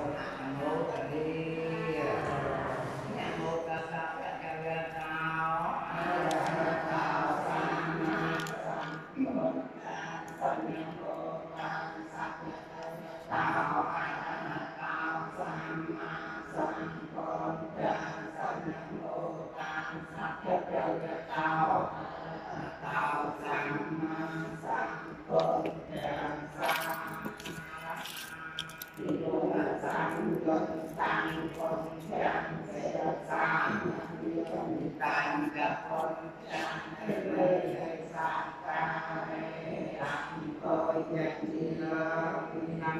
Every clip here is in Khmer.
សូម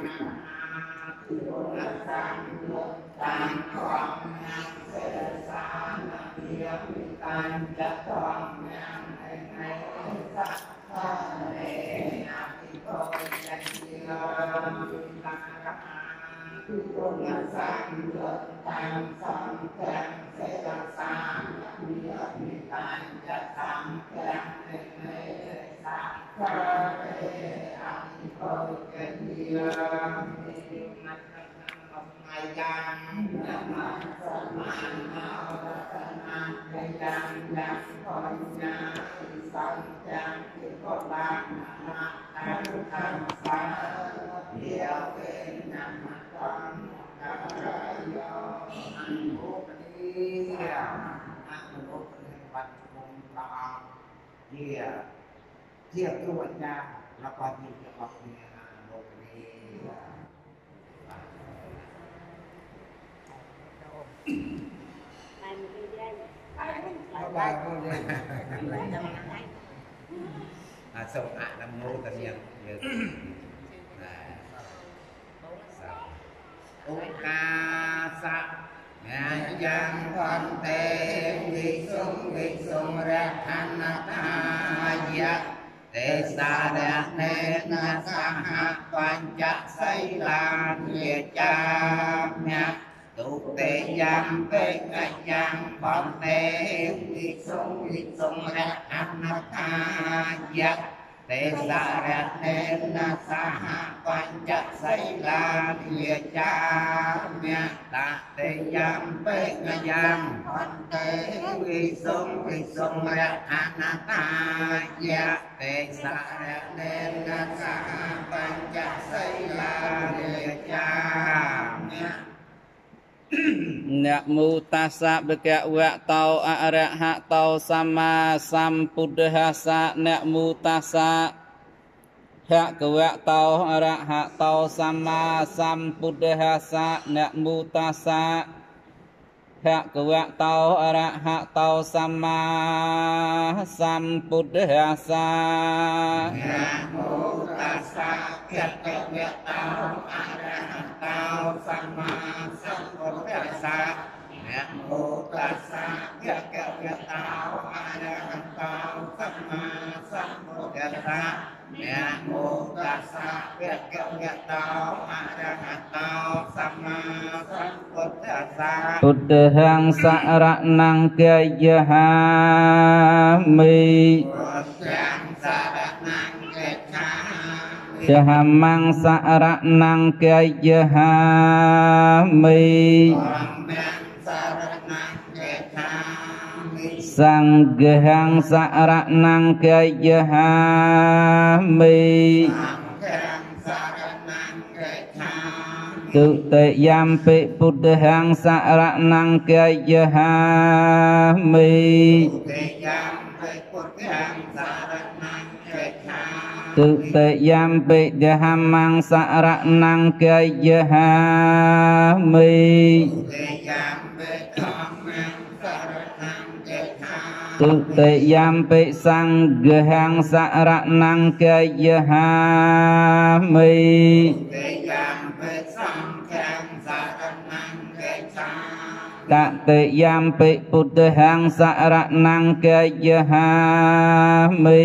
Santa, Santa, ស្មានអរតនាយ៉ាងយ៉ាងបញ្ញាសង្ឃទាំងទីក៏បានណាស់តាមតាមសាជាវេណាម dia dia keluarnya lepas ni lepas ni lok à xong ạ nam mô tân nhân như là sao ឧកាសៈយ៉ាងផន្តេវិសុងវិសុងរខណតាយៈទេសារៈនេនសហបញ្ចសីលានិចាមៈ ទុតិយំពេកយ៉ាងផន្តេវិសុងវិសុងរខណតាយៈទេសារៈនេនសហបញ្ចសីលានិចាមៈតតិយំពេកយ៉ាងផន្តេវិសុងវិសុងរខណតាយៈទេសារៈនេនសហបញ្ចសីលា នមូតាសៈបកវៈតោអរហតោសម្មាសម្ពុទ្ធហាសៈនមូតាសៈភគវៈតោអរហតោសម្មាសម្ពុទ្ធហាសៈនមូតាសៈ ភគវៈតោអរហតោសម្មាសម្ពុទ្ធសាសនាមោតាសាភគវៈតោអរហតោសម្មាសម្ពុទ្ធសាសនា นะโมตัสสะยะกะยะตาวอะระหันตาวสัมมาสัมพุทธัสสะนะโมตัสสะยะกะยะตาวอะระหันตาวสัมมาสัมพุทธัสสะพุทธังสรณังกัจยหามิพุทธังสรณังกัจฉามิจหัมมังสรณังกัจยหามิ មិសង្ឃហੰសរណង្កយហាមិសង្ឃំសរណង្កេឆាមិទុតិយំពិពុទ្ធហੰសរណង្ក ឆាមិទុតិយំពិសង្ឃហੰសរណង្កយហាមិទេយ៉ាងពេសង្ឃំសរណង្កេឆាមិតតិយំពិពុទ្ធហੰសរណង្កយហាមិ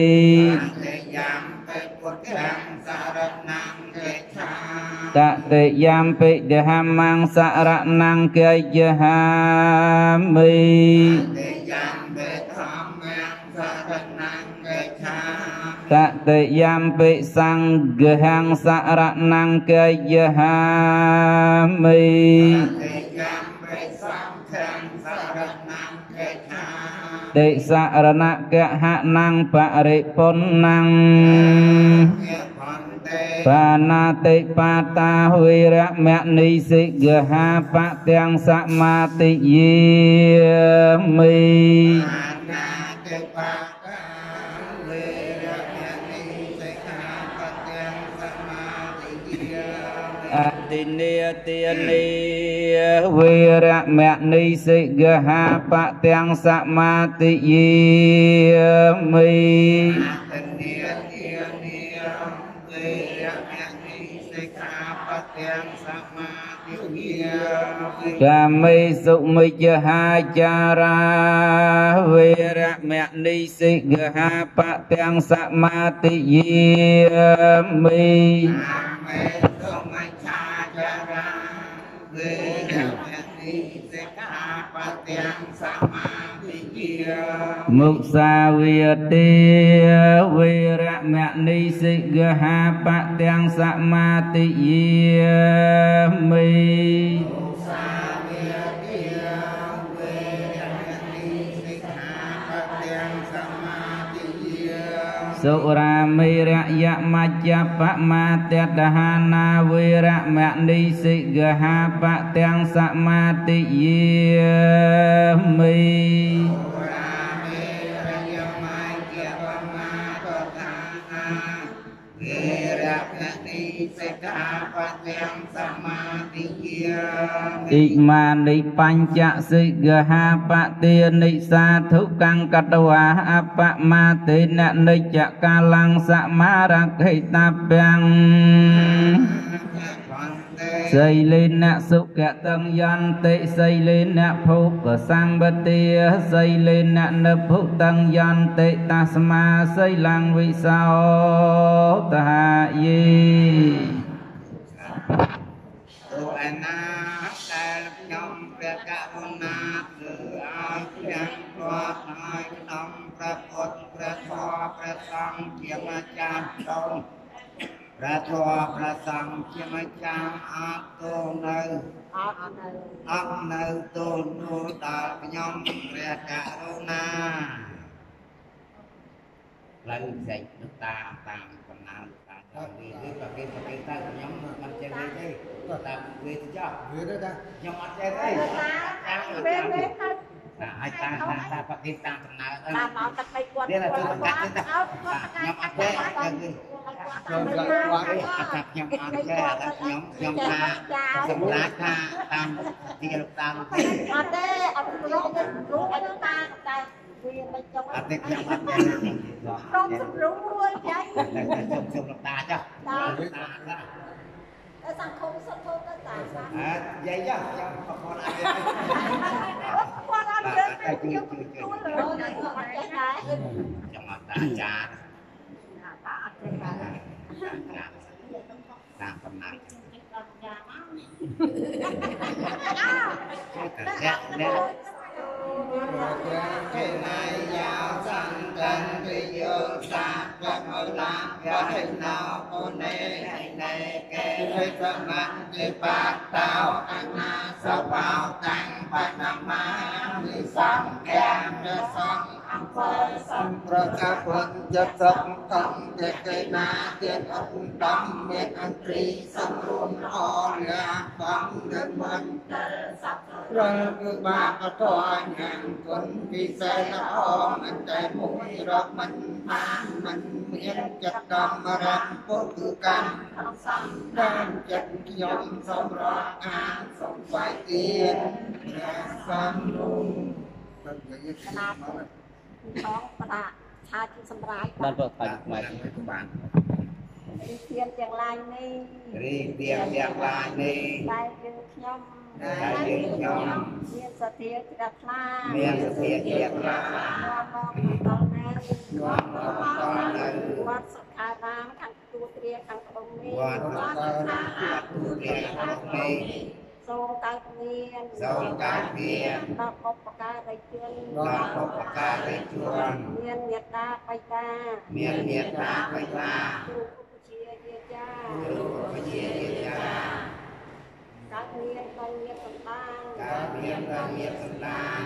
ទេយ៉ាងពេពុទ្ធាំសរណង្កេឆាមិតតិយំពិដហមੰសរណង្កយហាមិទេយ៉ាងពេ ធម្មំសរណង្កេឆាមិតតិយំពិសង្ឃហੰសរណង្កយហាមិតិកម្មបិសង្ឃំសរណង្កេថាតិសរណកហណੰបរិពុណੰយភន្តេបាណាតិបាតាវិរមនីសិកហាបទាំងសមាតិយាមិអានាតិបាកាវេ តិនេទានីវិរមនីសិកហាបទាំងសមាតិយាមិអតនិយទានិយវេរមណីសិក្ខាបទាំងសមាទិយាកាមេសុមិច្ឆហាចារាវេរមនីសិកហាបទាំងសមាតិយាមិអាមេទុមច្ឆាចារា វេរមណីសិក្ខាបទាំងសមាទិយាមុសាវា សុរាមេរយមច្ចបមាតតហានាវេរមនីសិកហាបទាំងសមាតិយាមិ សិក្ខាបទាំងសមាទិយាអ៊ិមានិបញ្ចសិកហាបទានិសាធុកੰកតវាអបមាទេននិច្ចកាលੰសមារក្ខិតពាំងបន្ទេ សីលេនសុគតងយន្តិសីលេនភុកសម្បទាសីលេននភុតងយន្តិតស្មាសីលੰវិសោតហាយេទូអនាដែលខ្ញុំព្រះករុណាធ្វើឲ្យព្រះគាត់ឲ្យក្នុងព្រះពុទ្ធព្រះធម៌ព្រះសង្ឃជាម្ចាស់ចូល ព្រះធម៌ព្រះសង្ឃជាម្ចាស់អត់ទោនៅអត់នៅអត់នៅទោនោះដល់ខ្ញុំព្រះករុណាឡើងសេចនោះតាមតាមកំណើតតាមដល់វាគឺប្រគេនប្រគេនទៅខ្ញុំមិនចេះទេទេក៏តាមវាទៅចោះវាទៅតាខ្ញុំអត់ចេះទេតាពេលពេលទៅតាឲ្យតាតាតាប្រគេនតាមកំណើតអើតាមមកទឹកបីគាត់នេះ là tôi cắt thế ta ខ្ញុំអត់ចេះចឹងគឺ ខ្ញុំក៏បាត់អត់ថាខ្ញុំអត់ចេះតែខ្ញុំខ្ញុំថាសម្រាប់ថាតាមទីលោកតាលោកទីអត់ទេអត់គ្រូទេគ្រូឲ្យតាតែវាមិនចង់អត់ទេខ្ញុំអត់ចេះក្រុមសម្រួលមួយចាញ់តែខ្ញុំខ្ញុំលោកតាចុះលោកតាណាតែសង្គមសុខទៅទៅតាអើយាយចុះខ្ញុំប្រព័ន្ធអត់ទេគាត់អត់យើងទៅជួយជួយលើអត់ចេះដែរខ្ញុំអត់តាចារតាអត់ចេះដែរ ตามตำนานแต่แค่แน่เจนายยาวสั้นตันตุยโยสากัมมลามกะหินาปุเนหิเนเกริสมันติปัตตาอังนาสภาวตังปะนามามิสังแกมรสา sống không để cây na tiền ông đóng miệt ăn trì xong luôn họ là bóng đến mình ព្រះគឺបាបតអញ្ញាណគុណពិសេសល្អមិនតែមួយរកមិនបានមិនមានចិត្តដំរំពុទ្ធគឺកម្មសំដែងចិត្តខ្ញុំសូមរកអានសូមស្វែងទៀនព្រះសំរុំទៅនិយាយកណា ផងបដាឆាជាសម្រាប់បានបើបាច់ខ្មែរបានរីទៀនទាំងឡាយនេះរីកទៀងទាំងឡាយនេះតែយើងខ្ញុំតែយើងខ្ញុំមានសទ្ធាជ្រះថ្លាមានសភាជាខ្លានាំមកដល់នៅនាំមកដល់នៅវត្តសុខារាមខាងទួត្រាខាងត្បូងនេះវត្តសុខារាមខាងទួត្រាខាងត្បូងនេះ សសូមកើតមានសូមកើតមានដល់បុព្វការីជនដល់បុព្វការីជនមានមេត្តាបៃតាមានមេត្តាបៃតាគ្រូឧបជាយាចាគ្រូវិជាយាចាកើតមានដល់មានសម្បាងកើតមានដល់មានសម្ដាន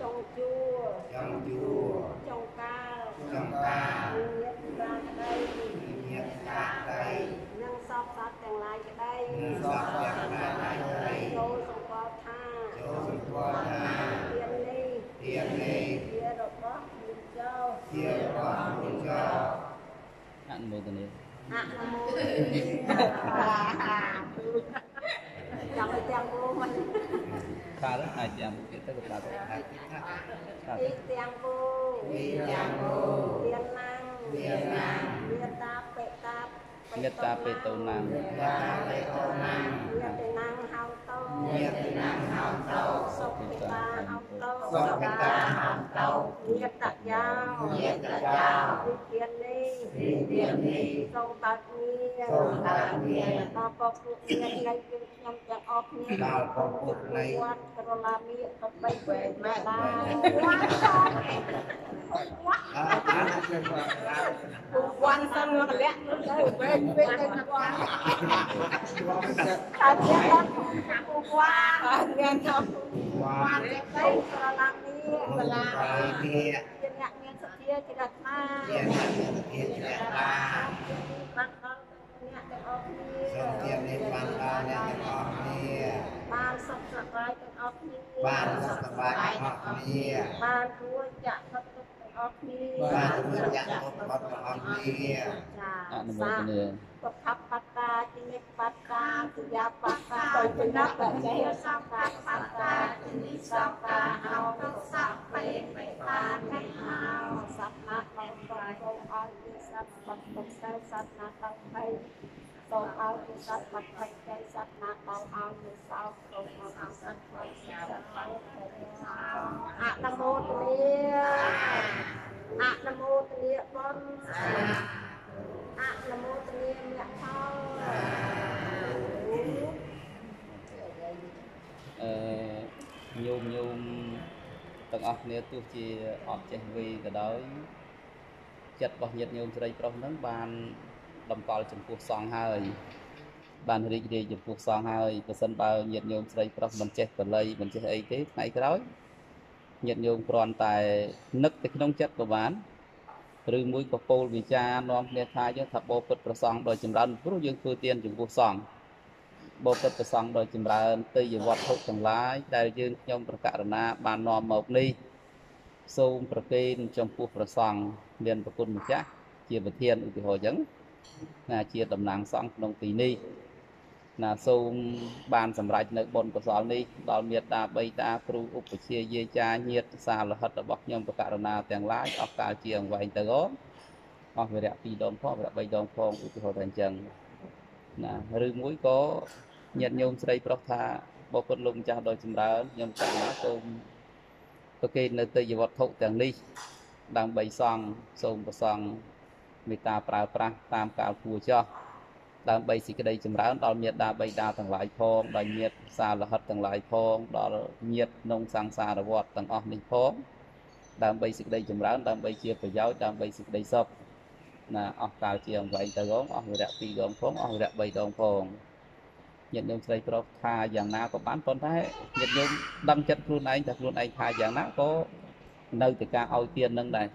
ចុងជួរចង់យួរចុងកាលចង់កាលមានប្រាក្តីមានកាដីនិង សពសត្វទាំងឡាយក្តីមានសពយ៉ាងណាដីចូលសម្គាល់ថាចូលសម្គាល់ថាទាននេះទាននេះជារបស់ព្រះចៅជារបស់ព្រះចៅអនុមោទនាអនុមោទនាចាំឲ្យទាំងគូមិនខាលអាចចាំទៀតទៅក៏កើតថាទីទាំងគូវិយ៉ាងគោទានណាំង ទានណាំង មេត្តាបេតា មេត្តាបេតោណាំតាលេកោណាំមេត្តាណាំងហៅតោញាតិណាំហៅតោសុខេតាហៅតោសុខេតាហៅតោមេត្តាយាវញាតិយាវវិធាន នេះវិធាននេះសូមកើតមានសូមកើតមានដល់ពពុទ្ធមាននៃយើងខ្ញុំទាំងអស់គ្នាដល់ពពុទ្ធនៃវត្តក្រឡាមីក៏បីវែងដែរវត្តអរគុណជាបាទវត្តសិនមកលាក់ទៅវែងវែងទៅវត្តស្វាមីចិត្តតែជាគាត់ពូវ៉ាមានទៅវវ៉ាត្តទៅក្រឡាមីក្រឡារាមាជាអ្នក មានសទ្ធាជាអាត្មាជាអ្នកមានធានជាតាបានដល់អ្នកទាំងអស់គ្នាសូមទាននេះបានដល់អ្នកទាំងអស់គ្នាបានសុខសប្បាយទាំងអស់គ្នាបានសុខសប្បាយទាំងអស់គ្នាបានគួរចាក់ផុតទុក្ខ ទាំងអស់គ្នាបានរួចចាក់ទុកបាត់ទាំងអស់គ្នាចាអនុមោទនាពុទ្ធបត្តាទិនិបត្តាទយាបត្តាដោយជំនះបច្ចេកសង្កាបត្តាទិនិសង្កាហៅទុកសពពេបេតានិហៅសត្វណាបានប្រកបឲ្យជាសត្វបត្តុសិលសត្វណាដល់ហើយ សូមឲ្យជាសត្វបត្តុសិលសត្វណាដល់ឲ្យជាសោសូមឲ្យសត្វបត្តុសិលសត្វណាអនុមោទនាអនុមោទនាបុណ្យអនុមោទនាអ្នកផលអឺញោមញោមទាំងអស់គ្នាទោះជាអត់ចេះវីក៏ដោយចិត្តរបស់ញាតិញោមស្រីប្រុសហ្នឹងបាន តម្កល់ចំពោះសង្ឃហើយបានរីករាយចំពោះសង្ឃហើយប្រសិនបើញាតិញោមស្រីប្រុសមិនចេះបល័យមិនចេះអីទេថ្ងៃក្រោយញាតិញោមគ្រាន់តែនឹកទៅក្នុងចិត្តក៏បានឬមួយក៏ពោលវិចារនាំគ្នាថាយើងថាបោពុតប្រសងដោយចម្រើនព្រោះយើងធ្វើទានចំពោះសង្ឃបោពុតប្រសងដោយចម្រើនទេយវត្ថុទាំងឡាយដែលយើងខ្ញុំប្រកាសណាបាននាំមកនេះសូមប្រគេនចំពោះប្រសងមានប្រគុណម្ចាស់ជាប្រធានឧទាហរណ៍អញ្ចឹង ណាជាតំណាងសង្ឃក្នុងទីនេះណាសូមបានសម្រេចនៅបុណ្យកុសលនេះដល់មេត្តាបៃតាគ្រូឧបជាយាចាញាតិសាលហិតរបស់ខ្ញុំប្រកាសណាទាំងឡាយអស់កាលជាអង្វែងទៅអូនអស់វិរៈ2ដងផងវិរៈ3ដងផងឧទាហរណ៍តែអញ្ចឹងណាឬមួយក៏ញាតិញោមស្រីប្រុសថាបពុតលោកម្ចាស់ដ៏ចម្រើនខ្ញុំកាលណាសូមប្រគេននៅទេយវត្ថុទាំងនេះដើម្បីសង់សូមប្រសង់ មេត្តាប្រើប្រាស់តាមកាលគួរចោះដើម្បីសេចក្តីចម្រើនដល់មេត្តាបៃតាទាំងឡាយផងដល់ញាតិសាលហិតទាំងឡាយផងដល់ញាតិក្នុងសង្សារវដ្តទាំងអស់នេះផងដើម្បីសេចក្តីចម្រើនដើម្បីជាប្រយោជន៍ដើម្បីសេចក្តីសុខណាអស់កាលជាអង្វែងទៅផងអស់វិរៈ2ដងផងអស់វិរៈ3ដងផងញាតិញោមស្រីប្រុសថាយ៉ាងណាក៏បានប៉ុន្តែញាតិញោមដឹងចិត្តខ្លួនឯងថាខ្លួនឯងថាយ៉ាងណាក៏នៅតែការឲ្យទាននឹងដែរ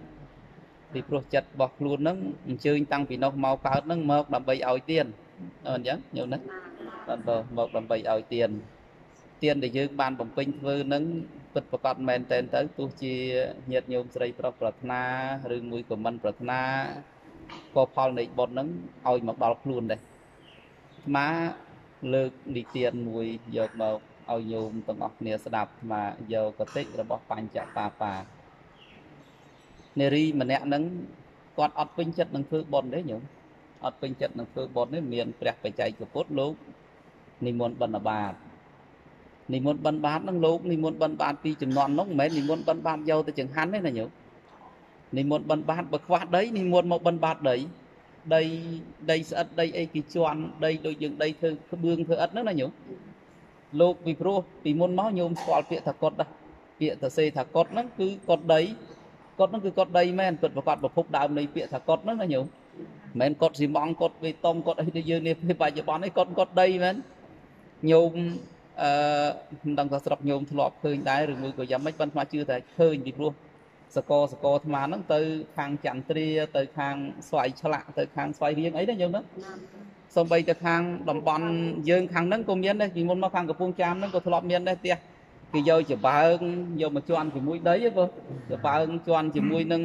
ពីព្រោះចិត្តរបស់ខ្លួននឹងអញ្ជើញតាំងពីនោះមកកើតនឹងមកដើម្បីឲ្យទានអត់អញ្ចឹងញោមណាបាទបើមកដើម្បីឲ្យទានទានដែលយើងបានបំពេញធ្វើនឹងពិតប្រកបមែនតែនទៅទោះជាញាតិញោមស្រីប្រុសប្រាថ្នាឬមួយក៏មិនប្រាថ្នាក៏ផលនៃបុណ្យនឹងឲ្យមកដល់ខ្លួនដែរអាត្មាលើកនិទានមួយយកមកឲ្យញោមទាំងអស់គ្នាស្ដាប់អាត្មាយកកតិរបស់បញ្ចបាបា នារីម្នាក់ហ្នឹងគាត់អត់ពេញចិត្តនឹងធ្វើបុណ្យទេញោមអត់ពេញចិត្តនឹងធ្វើបុណ្យទេមានព្រះបច្ច័យពុទ្ធលោកនិមន្តបិណ្ឌបាតនិមន្តបិណ្ឌបាតហ្នឹងលោកនិមន្តបិណ្ឌបាតពីចំនួនហ្នឹងមិនមែននិមន្តបិណ្ឌបាតយកទៅចង្ហាន់ទេណាញោមនិមន្តបិណ្ឌបាតបើខ្វះដីនិមន្តមកបិណ្ឌបាតដីដីដីស្អិតដីអីគេជន់ដីដូចយើងដីធ្វើក្បឿងធ្វើអិតហ្នឹងណាញោមលោកពីព្រោះពីមុនមកញោមស្គាល់ពាក្យថាកុដដែរពាក្យទៅសេថាកុដហ្នឹងគឺកុដដី កុដហ្នឹងគឺកុដដីមែនពិតប្រកបប្រភពដើមនៃពាក្យថាកុដហ្នឹងណាញោមមិនមែនកុដស៊ីម៉ងកុដបេតុងកុដអីដូចយើងនេះពេលបច្ចុប្បន្ននេះកុដកុដដីមែនញោមអឺមិនដឹងថាស្រុកញោមធ្លាប់ឃើញដែរឬមួយក៏យ៉ាងម៉េចប៉ុន្តែជឿតែឃើញពីព្រោះសកសកអាត្មាហ្នឹងទៅខាងចន្ទ្រាទៅខាងស្វាយឆ្លាក់ទៅខាងស្វាយរៀងអីណាញោមណាសំបីទៅខាងតំបន់យើងខាងហ្នឹងក៏មានដែរពីមុនមកខាងកំពង់ចាមហ្នឹងក៏ធ្លាប់មានដែរផ្ទះ គេយកច្បើងយកមកជន់ជាមួយដីហ្នឹងច្បើងជន់ជាមួយនឹង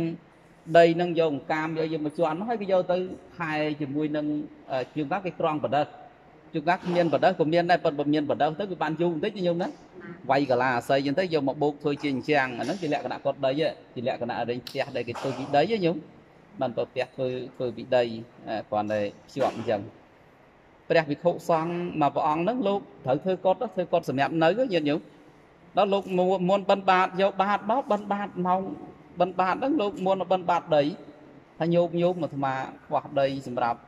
ដីហ្នឹងយកអង្កាមយកយកមកជន់ហើយគេយកទៅខែជាមួយនឹងជាងថាគេក្រងបដិសជួនកាលគ្មានបដិសក៏មានដែរប៉ុន្តែបើមានបដិសទៅវាបានយូរបន្តិចញោមណាវាយកលាអាស័យចឹងទៅយកមកបោកធ្វើជាអញ្ចាំងអាហ្នឹងជាលក្ខណៈកត់ដីជាលក្ខណៈរែងផ្ទះដែលគេធ្វើពីដីញោមបានទៅផ្ទះធ្វើធ្វើពីដីគ្រាន់តែភ្ជាប់អញ្ចឹងព្រះវិខុសង្ឃមកព្រះអង្គហ្នឹងលោកត្រូវធ្វើកត់ធ្វើកត់សម្រាប់នៅញាតិញោម ដល់លោកមុនបិណ្ឌបាតយកបាតមកបិណ្ឌបាតម៉ោងបិណ្ឌបាតហ្នឹងលោកមុនបិណ្ឌបាតដីថាញោមញោមអាត្មាខ្វះដីសម្រាប់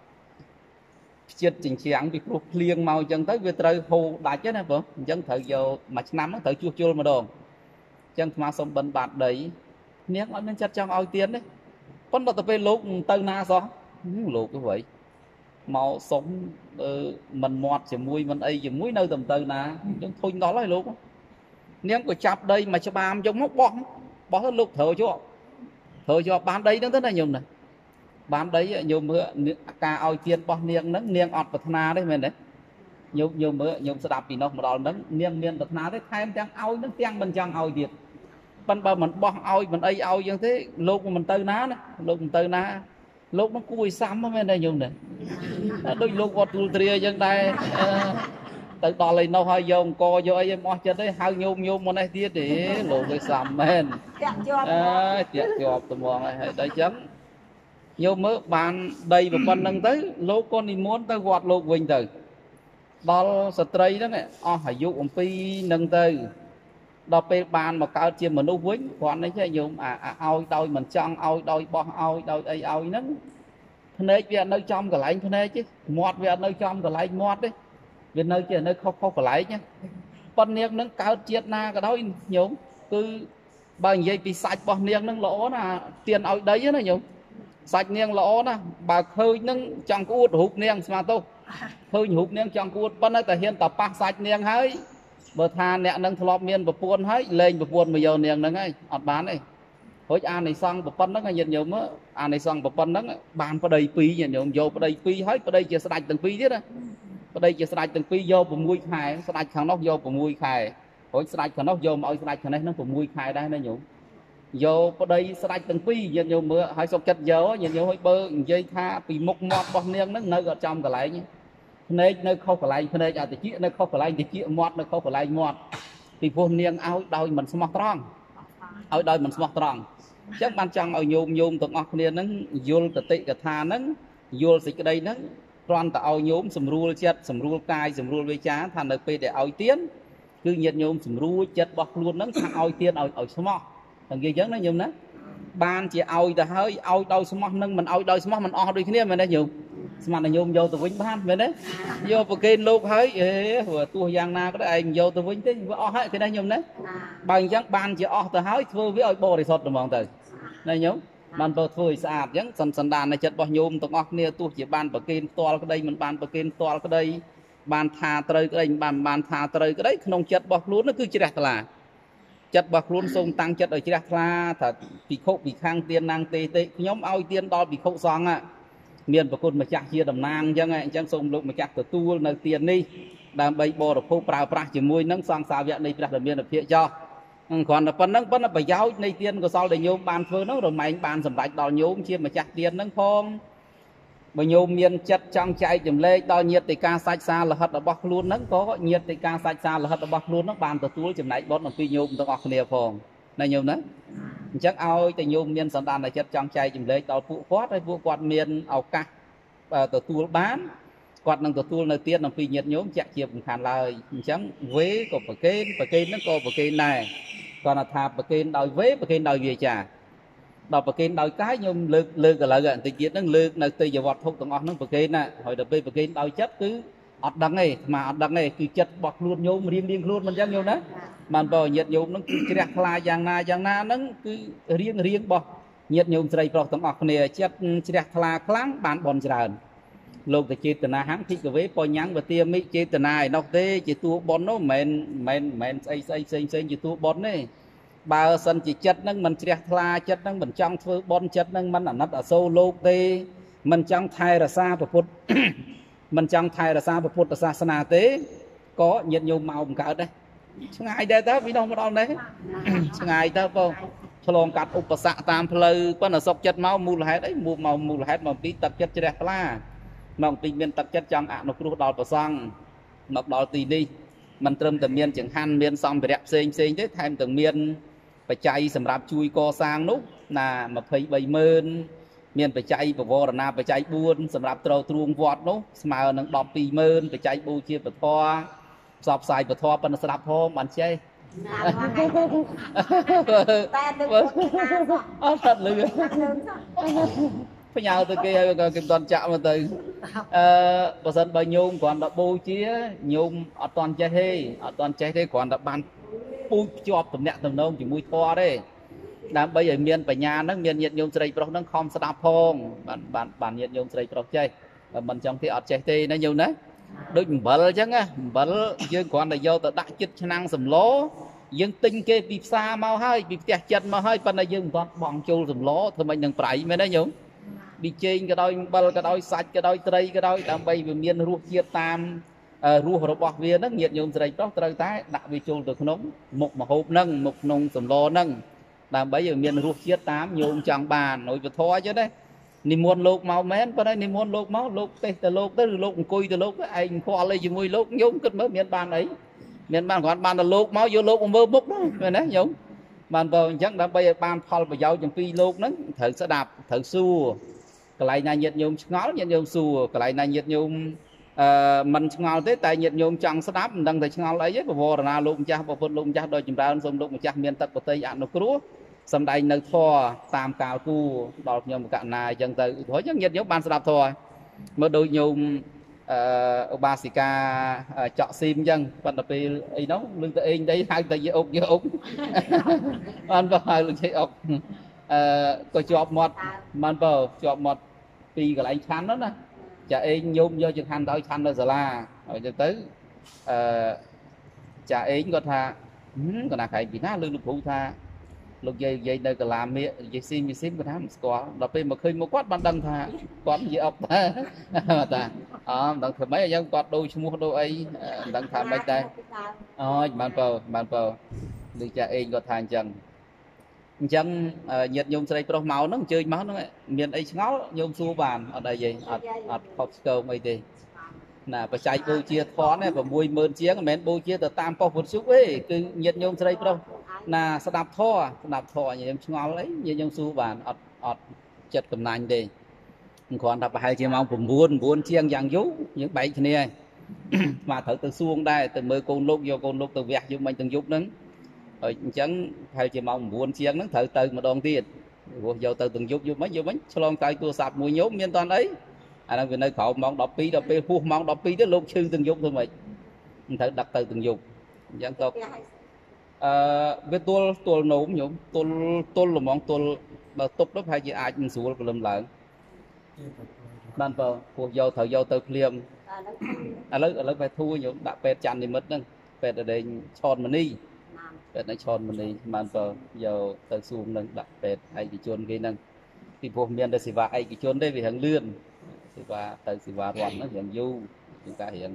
ខ្ជិតចិញ្ចាំងពីព្រោះភ្លៀងមកអញ្ចឹងទៅវាត្រូវហូរដាច់ណាបងអញ្ចឹងត្រូវយកមួយឆ្នាំហ្នឹងត្រូវជួសជុលម្ដងអញ្ចឹងស្មាសុំបិណ្ឌបាតដីនាងអត់មានចិត្តចង់ឲ្យទៀនទេប៉ុន្តែទៅពេលលោកទៅណាសោះលោកទៅវិញមកសុំមិនមាត់ជាមួយមិនអីជាមួយនៅតែទៅណាអញ្ចឹងធុញដល់ហើយលោក នាងក៏ចាប់ដីមួយច្បាមយកមកបោះបោះទៅលោកត្រូវជាប់ត្រូវជាប់បានដីហ្នឹងទៅណាញោមណាបានដីញោមមើលការឲ្យទៀនរបស់នាងហ្នឹងនាងអត់ប្រាថ្នាទេមែនទេញោមញោមមើលញោមស្ដាប់ពីនោះមកដល់ហ្នឹងនាងមានប្រាថ្នាទេថែមទាំងឲ្យហ្នឹងទាំងមិនចង់ឲ្យទៀតប៉ុន្តែបើមិនបោះឲ្យមិនអីឲ្យយ៉ាងទេលោកមិនទៅណាណាលោកមិនទៅណាលោកនឹងគួរឲ្យសាំមែនទេញោមណាដូចលោកវត្តទូលទ្រាអញ្ចឹងដែរ ទៅដល់ឯនោះហើយយកអង្គយកអីមកអស់ចិត្តទេហៅញោមញោមមកនេះទៀតទេលោកឲ្យសាំមែនតាក់ជាប់អើតាក់ជាប់ត្មងហើយដល់អញ្ចឹងញោមមើលបានដីប៉ុណ្្នឹងទៅលោកក៏និមន្តទៅវត្តលោកវិញទៅដល់ស្ត្រីហ្នឹងអស់អាយុអំពីនឹងទៅដល់ពេលបានមកកើតជាមនុស្សវិញគ្រាន់នេះញោមអាឲ្យដោយមិនចង់ឲ្យដោយបោះឲ្យដោយអីឲ្យហ្នឹងភ្នែកវាអត់នៅចំកន្លែងភ្នែកទេមាត់វាអត់នៅចំកន្លែងមាត់ទេ វានៅជានៅខុសខុសកន្លែងប៉ុននាងនឹងកើតជាតិណាក៏ដោយញោមគឺបើនិយាយពីសាច់របស់នាងនឹងល្អណាទៀនឲ្យដីណាញោមសាច់នាងល្អណាស់បើឃើញនឹងចង់ក្អួតរូបនាងស្មាទោសឃើញរូបនាងចង់ក្អួតប៉ុន្តែតែហ៊ានតែប៉ះសាច់នាងហើយបើថាអ្នកនឹងធ្លាប់មានប្រពន្ធហើយលែងប្រពន្ធមកយកនាងហ្នឹងហើយអត់បានទេរួចអានិសង្ឃប្រពន្ធហ្នឹងញាតិញោមអានិសង្ឃប្រពន្ធហ្នឹងបានប្តីពីរញាតិញោមយកប្តីពីរហើយប្តីជាស្ដេចទាំងពីរទៀតណា ប្តីជាស្ដេចទាំងពីរយក6ខែស្ដេចខាងនោះយក6ខែរួចស្ដេចខាងនោះយកមកឲ្យស្ដេចខាងនេះហ្នឹង6ខែដែរណាញោមយកប្តីស្ដាច់ទាំងពីរញាតិញោមមើលឲ្យសុកចិត្តយកញាតិញោមឲ្យបើនិយាយថាពីមុខមាត់របស់នាងហ្នឹងនៅអត់ចំកន្លែងភ្នែកនៅខុសកន្លែងភ្នែកអតិចនៅខុសកន្លែងតិចមាត់នៅខុសកន្លែងមាត់ពីព្រោះនាងឲ្យដោយមិនស្មោះត្រង់ឲ្យដោយមិនស្មោះត្រង់អញ្ចឹងបានចង់ឲ្យញោមញោមទាំងអស់គ្នាហ្នឹងយល់តតិកថាហ្នឹងយល់សេចក្តីហ្នឹង គ្រាន់តែឲ្យញោមស្រួលចិត្តស្រួលកាយស្រួលវាចាថានៅពេលដែលឲ្យទៀនគឺញាតញោមស្រួលចិត្តរបស់ខ្លួនហ្នឹងថាឲ្យទៀនឲ្យឲ្យស្មោះតែនិយាយចឹងណាញោមណាបានជាឲ្យទៅហើយឲ្យដោយស្មោះនឹងមិនឲ្យដោយស្មោះមិនអស់ដូចគ្នាមែនទេញោមស្មានតែញោមយកទៅវិញបានមែនទេយកប្រកេនលោកហើយអេព្រោះទោះយ៉ាងណាក៏ដោយឯងយកទៅវិញទេវាអស់ហើយគេណាញោមណាបើអញ្ចឹងបានជាអស់ទៅហើយធ្វើវាឲ្យបរិសុទ្ធហ្មងទៅណាញោម បានបើធ្វើឲ្យស្អាតអញ្ចឹងសន្តាននៃចិត្តរបស់ញោមទាំងអស់គ្នាទោះជាបានប្រកេនផ្ទាល់ក្តីមិនបានប្រកេនផ្ទាល់ក្តីបានថាត្រូវក្តីមិនបានបានថាត្រូវក្តីក្នុងចិត្តរបស់ខ្លួននោះគឺជ្រះថ្លាចិត្តរបស់ខ្លួនសូមតាំងចិត្តឲ្យជ្រះថ្លាថាភិក្ខុពីខាងទៀនណាងទេទេខ្ញុំឲ្យទៀនដល់ភិក្ខុសង្ឃមានប្រគុណម្ចាស់ជាតំណាងអញ្ចឹងអញ្ចឹងសូមលោកម្ចាស់ទទួលនៅទៀននេះដើម្បីបរិភោគប្រើប្រាស់ជាមួយនឹងសង្ឃសាវកនៃព្រះរាមាភិកចោះ គ្រាន់តែប៉ុណ្្នឹងប៉ុន្តែប្រយោជន៍នៃទៀនកុសលដែលញោមបានធ្វើនោះរមែងបានសម្រេចដល់ញោមជាម្ចាស់ទៀនហ្នឹងផងបើញោមមានចិត្តចង់ចែកចម្លែកដល់ញាតិការសាច់សារលហិតរបស់ខ្លួនហ្នឹងក៏ញាតិការសាច់សារលហិតរបស់ខ្លួនហ្នឹងបានទទួលចំណែកបុណ្យអំពីញោមទាំងអស់គ្នាផងណាញោមណាអញ្ចឹងឲ្យតែញោមមានសន្តានចិត្តចង់ចែកចម្លែកដល់ពួកគាត់ហើយពួកគាត់មានឱកាសទទួលបាន គាត់នឹងទទួលនៅទៀតអំពីញាតិញោមចាក់ជាសំខាន់ឡើយអញ្ចឹងវេក៏ប្រកេនប្រកេនហ្នឹងក៏ប្រកេនដែរគាត់ថាប្រកេនដោយវេប្រកេនដោយវាចាដល់ប្រគេនដោយកាយខ្ញុំលើកលើកឥឡូវបន្តិចទៀតហ្នឹងលើកនៅទេយវត្ថុទាំងអស់ហ្នឹងប្រគេនណាហើយដល់ពេលប្រគេនដោយចិត្តគឺអត់ដឹងទេអាត្មាអត់ដឹងទេគឺចិត្តរបស់ខ្លួនញោមរៀងរៀងខ្លួនមិនអញ្ចឹងញោមណាបានបើញាតញោមហ្នឹងគឺជ្រះថ្លាយ៉ាងណាយ៉ាងណាហ្នឹងគឺរៀងរៀងរបស់ញាតញោមស្រីប្រុសទាំងអស់គ្នាចិត្តជ្រះថ្លាខ្លាំងបានបនច្រើន លោកតចេតនាហੰភិកវេបញ្ញាំងវទាមិចេតនាឯនោះទេ ជាតួបននោះមិនមែនមិនមែនស្អីស្អីផ្សេងផ្សេងជាតួបនទេបើសិនជាចិត្តហ្នឹងមិនជ្រះថ្លាចិត្តហ្នឹងមិនចង់ធ្វើបនចិត្តហ្នឹងមិនអាណិតអាសូរលោកទេមិនចង់ថែរក្សាពុទ្ធមិនចង់ថែរក្សាពុទ្ធសាសនាទេក៏ញាតញោមមកបង្កើតដែរឆ្ងាយដែរតើពីនោះមកដល់នេះឆ្ងាយទៅបងឆ្លងកាត់ឧបសគ្គតាមផ្លូវប៉ុន្តែសុកចិត្តមកមូលហេតុអីមកមកមូលហេតុមកពីទឹកចិត្តជ្រះថ្លា មកពីមានទឹកចិត្តចង់អនុគ្រោះដល់ប្រសង់មកដល់ទីនេះមិនត្រឹមតែមានចង្ហាន់មានសម្ភារៈផ្សេងផ្សេងទេថែមទាំងមានបច្ច័យសម្រាប់ជួយកសាងនោះណា23ម៉ឺនមានបច្ច័យបវរណាបច្ច័យ4សម្រាប់ត្រូវទ្រួងវត្តនោះស្មើនឹង120,000បច្ច័យបូជាពធផ្សព្វផ្សាយពធប៉ុន្តែស្ដាប់ផងបានចេះតែទៅពុទ្ធណាសោះអត់ thật លឺ ផ្ញើទៅគេហើយក៏គេមិនតន់ចាក់មកទៅអឺបើសិនបើញោមគ្រាន់តែបូជាញោមអត់តន់ចេះទេអត់តន់ចេះទេគ្រាន់តែបានពូជភ្ជាប់តំណាក់តំណងជាមួយធម៌ទេដើម្បីឲ្យមានបញ្ញាហ្នឹងមានញាតិញោមស្រីប្រុសហ្នឹងខំស្ដាប់ផងបានបានបានញាតិញោមស្រីប្រុសចេះបើមិនចង់ទេអត់ចេះទេណាញោមណាដូចអំបិលអញ្ចឹងណាអំបិលយើងគ្រាន់តែយកទៅដាក់ចិត្តឆ្នាំងសម្លយើងទិញគេពីផ្សារមកហើយពីផ្ទះចិត្តមកហើយប៉ុន្តែយើងមិនទាន់បង់ចូលសម្លធ្វើម៉េចនឹងប្រៃមែនទេញោម ប៊ីចេងក៏ដោយអំបិលក៏ដោយសាច់ក៏ដោយត្រីក៏ដោយដើម្បីវាមានរសជាតិតាមរសរបស់វាហ្នឹងញាតិញោមស្រីប្រុសត្រូវតែដាក់វាចូលទៅក្នុងមុខម្ហូបហ្នឹងមុខក្នុងសម្លហ្នឹងដើម្បីឲ្យមានរសជាតិតាមញោមចង់បានអុយពធអញ្ចឹងណានិមន្តលោកមកមែនប៉ុន្តែនិមន្តលោកមកលោកទេសទៅលោកទៅឬលោកអង្គុយទៅលោកទៅឯងខ្វល់អីជាមួយលោកញោមគិតមើលមានបានអីមានបានគ្រាន់បានតែលោកមកយកលោកមកមើលមុខហ្នឹងមែនទេញោមបានបើអញ្ចឹងដើម្បីឲ្យបានផលប្រយោជន៍ចំពីលោកហ្នឹងត្រូវស្ដាប់ត្រូវសួរក ន្លែងណាញាតញោមឆ្ងល់ញាតញោមសួរកន្លែងណាញាតញោមអឺមិនឆ្ងល់ទេតែញាតិញោមចង់ស្ដាប់មិនដឹងតែឆ្ងល់អីទេពវរណាលោកម្ចាស់ពុទ្ធលោកម្ចាស់ដោយចម្រើនសូមលោកម្ចាស់មានទឹកបតីអនុគ្រោះសំដែងនៅធម៌តាមកាលគូដល់ខ្ញុំកណ្ណាអញ្ចឹងទៅឧទាហរណ៍អញ្ចឹងញាតិញោមបានស្ដាប់ធម៌មើលដូចញោមអឺឧបាសិកាចောက်ស៊ីមអញ្ចឹងប៉ុន្តែពេលអីនោះលឹងទៅអេងដីហៅតែយអុកយអុកបានបើហៅលឹងជ័យអុកអឺក៏ជាប់មាត់បានបើជាប់មាត់ ពីកន្លែងឆាន់នោះណាចាអេងញោមយកចង្ហាន់ទៅឆាន់នៅសាលាហើយទៅទៅអឺចាអេងគាត់ថាគាត់ណាខែពីណាលើលោកគ្រូថាលោកយាយយាយនៅកាឡាមៀកយាយស៊ីមីស៊ីមគាត់ថាមិនស្គាល់ដល់ពេលមកឃើញមកគាត់បានដឹងថាគាត់និយាយអុកតាតាអមិនដឹងធ្វើម៉េចអញ្ចឹងគាត់ដូរឈ្មោះដូរអីមិនដឹងថាម៉េចដែរអូបានបើបានបើលើចាអេងគាត់ថាអញ្ចឹង អញ្ចឹងញាតិញោមស្រីប្រុសមកហ្នឹងអញ្ជើញមកហ្នឹងមានអីឆ្ងល់ញោមសួរបានអត់អីទេអត់អត់ខុសស្គមអីទេណាបច្ច័យបូជាធននេះ60000ជាងមិនមែនបូជាទៅតាមប៉ុស្តិ៍ពុទ្ធជុទេគឺញាតិញោមស្រីប្រុសណាស្ដាប់ធរស្ដាប់ធរញាតិញោមឆ្ងល់អីញាតិញោមសួរបានអត់អត់ចិត្តកំណាញ់ទេគ្រាន់តែប្រហែលជាម៉ោង9 9ជាងយ៉ាងយូរយើងបែកគ្នាហើយមកត្រូវទៅសួងដែរទៅមើលកូនលោកយកកូនលោកទៅវះយប់មិញទាំងយប់ហ្នឹង ហើយអញ្ចឹងប្រហែលជាម៉ោង9ជាងហ្នឹងត្រូវទៅម្ដងទៀតព្រោះយកទៅទាំងយប់យប់មិញយប់មិញឆ្លងកាយទូរស័ព្ទមួយញោមមានតន់អីអាហ្នឹងវានៅក្រោមម៉ោង12ដល់ពេលហួសម៉ោង12ទៅលោកឈឺទាំងយប់ធ្វើម៉េចមិនត្រូវដឹកទៅទាំងយប់អញ្ចឹងទៅអឺវាទល់ទល់នោមញោមទល់ទល់ល្មងទល់បើទប់ទៅប្រហែលជាអាចមិនស្រួលព្រលឹមឡើងបានបើពោះយកត្រូវយកទៅភ្លាមឥឡូវឥឡូវបែធូញោមដាក់ពេទ្យច័ន្ទនិមិត្តហ្នឹងពេទ្យដេញឆនមនី ពេទ្យនៅឆនមនីបានបើយកទៅសួងនឹងដាក់ពេទ្យឯកជនគេហ្នឹងពីព្រោះមានតែសេវាឯកជនទេវាហឹងលឿនសេវាទៅសេវារដ្ឋហ្នឹងរៀងយូរជាងការរៀង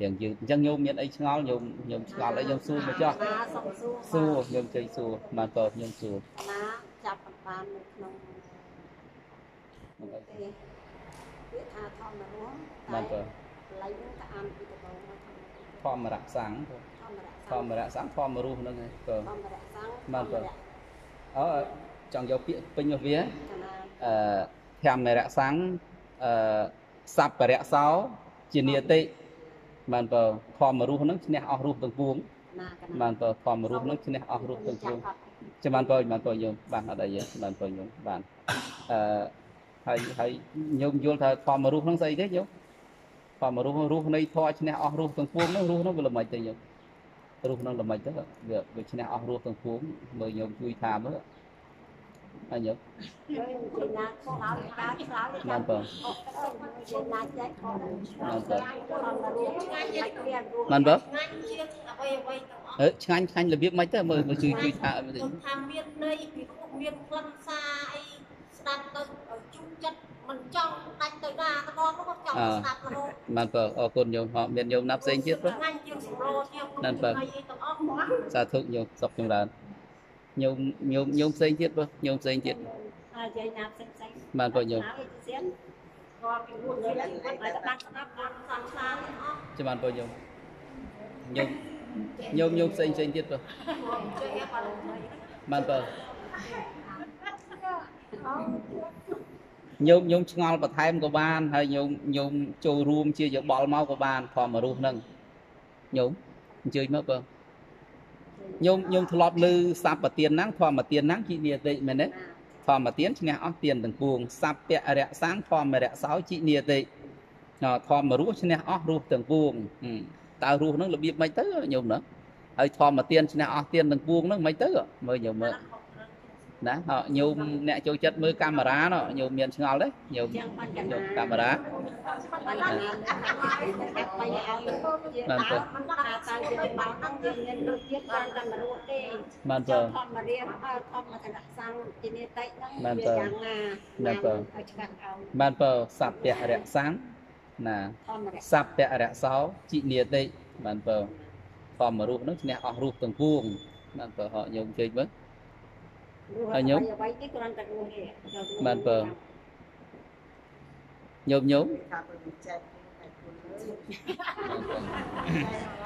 រៀងយឺតអញ្ចឹងញោមមានអីឆ្ងល់ញោមញោមឆ្ងល់អីញោមសួរមកចោះសួរញោមជ័យសួរបានបើញោមសួរណាចាប់បាននៅក្នុងទេវាថាធម្មរស់បានបើឡៃនឹងក៏អានពីដំបូងមកធម្មរៈសង្ឃ ធម្មរៈសង្ឃធម្មរស់ហ្នឹងឯងក៏ធម្មរៈសង្ឃបានបើអឺចង់យកពាក្យពេញរបស់វាអឺធម្មរៈសង្ឃអឺសัพពរៈសោជានិតិបានបើធម្មរស់ហ្នឹងឈ្នះអស់រស់ទាំងពួងបានបើធម្មរស់ហ្នឹងឈ្នះអស់រស់ទាំងពួងចាំបានបើបានបើយើងបានអត់អីបានបើយើងបានអឺហើយហើយញោមយល់ថាធម្មរស់ហ្នឹងស្អីទេញោមធម្មរស់រស់នៃធម៌ឈ្នះអស់រស់ទាំងពួងហ្នឹងរស់ហ្នឹងវាល្មិចទៅញោម រស់ហ្នឹងល្មិចទៅវាវាឈ្នះអស់រស់ទាំងពួងមើលញោមជួយថាមើលហើយញោម Rồi chị na có áo cá áo đi បានបើ chị na chạy con បានបើ con mà luôn ngay chạy liền luôn បានបើងាញ់ជាងអ្វីអ្វីទាំងអស់អឺឆ្ងាញ់ឆ្ងាញ់របៀបម៉េចទៅមើលមើលជួយជួយថាមើលតិចខ្ញុំថាមានន័យពីរូបមានខ្លឹមសារអីស្ដាប់ទៅឲ្យជុំចិត្ត មិនចង់ដាច់ទៅណាក៏មកក៏ចង់ស្ដាប់រហូតបានបើអរគុណញោមហោមានញោមណាផ្សេងទៀតបងថ្ងៃជាងសម្រូជាងណាបើសាធុញោមសុខចម្រើនញោមញោមញោមផ្សេងទៀតបងញោមផ្សេងទៀតហើយយាយណាផ្សេងផ្សេងបានបងញោមគាត់ពីមុនយើងគាត់បានស្ដាប់បានសំស្លាអស់ចាំបានបងញោមញោមញោមញោមផ្សេងផ្សេងទៀតបងបានបងអ ញោមញោមឆ្ងល់បន្ថែមក៏បានហើយញោមញោមចូលរួមជាយោបល់មកក៏បានធម្មរស់ហ្នឹងញោមអញ្ជើញមកបើញោមញោមធ្លាប់ឮសัพពទានហ្នឹងធម្មទានហ្នឹងជីនិតិមែនទេធម្មទានឈ្នះអស់ទានទាំងពួងសัพពៈរក្សាងធម្មរសោជីនិតិណ៎ធម្មរស់ឈ្នះអស់រស់ទាំងពួងហឹមតើរស់ហ្នឹងរបៀបម៉េចទៅញោមណាហើយធម្មទានឈ្នះអស់ទានទាំងពួងហ្នឹងម៉េចទៅមើលញោមមើល ណាញោមអ្នកចូលចិត្តមើលកាមេរ៉ាណោះញោមមានឆ្ងល់ទេញោមយកកាមេរ៉ាបានទៅបានទៅធម្មរៀនធម្មគណៈសង្ឃជានិតិហ្នឹងបានទៅបានទៅបានទៅសព្ទរៈសង្ឃណាសព្ទរៈសោជីនិតិបានទៅធម្មរូបហ្នឹងឈ្នះអស់រូបទាំងពួងបានទៅហោញោមជើញមើល ហើយញោមអ្វីនេះគ្រាន់តែរស់ទេបានបើញោមញោមថាទៅចែកតែខ្លួនលើចេះ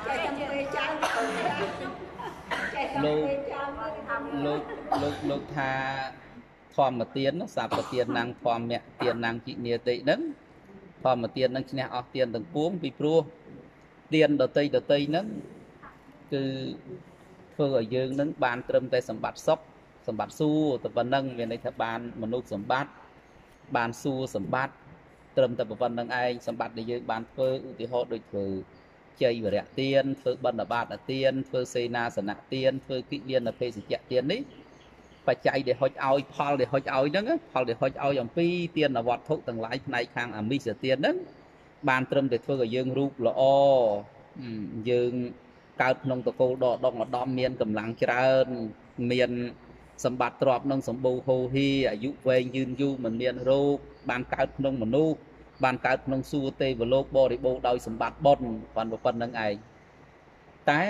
ចាំពេលចាំចេះចាំពេលចាំធ្វើលោកលោកលោកថាធម្មទាននោះសัพពទានណាំងធម្មៈទានណាំងជីនាតិហ្នឹងធម្មទានហ្នឹងឈ្នះអស់ទានទាំងពួងពីព្រោះទានដតីដតីហ្នឹងគឺធ្វើឲ្យយើងហ្នឹងបានត្រឹមតែសម្បត្តិសុខ សម្បត្តិសួគ៌តែប៉ុណ្្នឹងមានន័យថាបានមនុស្សសម្បត្តិបានសួគ៌សម្បត្តិត្រឹមតែប៉ុណ្្នឹងឯងសម្បត្តិដែលយើងបានធ្វើឧទាហរណ៍ដូចធ្វើជ័យវរៈទានធ្វើបណ្ឌបាតទានធ្វើសេនាសនៈទានធ្វើកិលានភេសជ្ជៈទាននេះបច្ច័យដែលហុចឲ្យផលដែលហុចឲ្យហ្នឹងណាផលដែលហុចឲ្យអំពីទានវត្ថុទាំងឡាយផ្នែកខាងអមិសទានហ្នឹងបានត្រឹមតែធ្វើឲ្យយើងរូបល្អហឹមយើងកើតក្នុងតកូលដកដងឧត្តមមានកម្លាំងច្រើនមាន សម្បត្តិទ្រព្យនឹងសម្បូរហូរហៀអាយុវែងយឺនយូរមិនមានរោគបានកើតក្នុងមនុស្សបានកើតក្នុងសួគ៌ទេវលោកបរិបូរណ៍ដោយសម្បត្តិបុណ្យបានប៉ុណ្្នឹងឯងតែ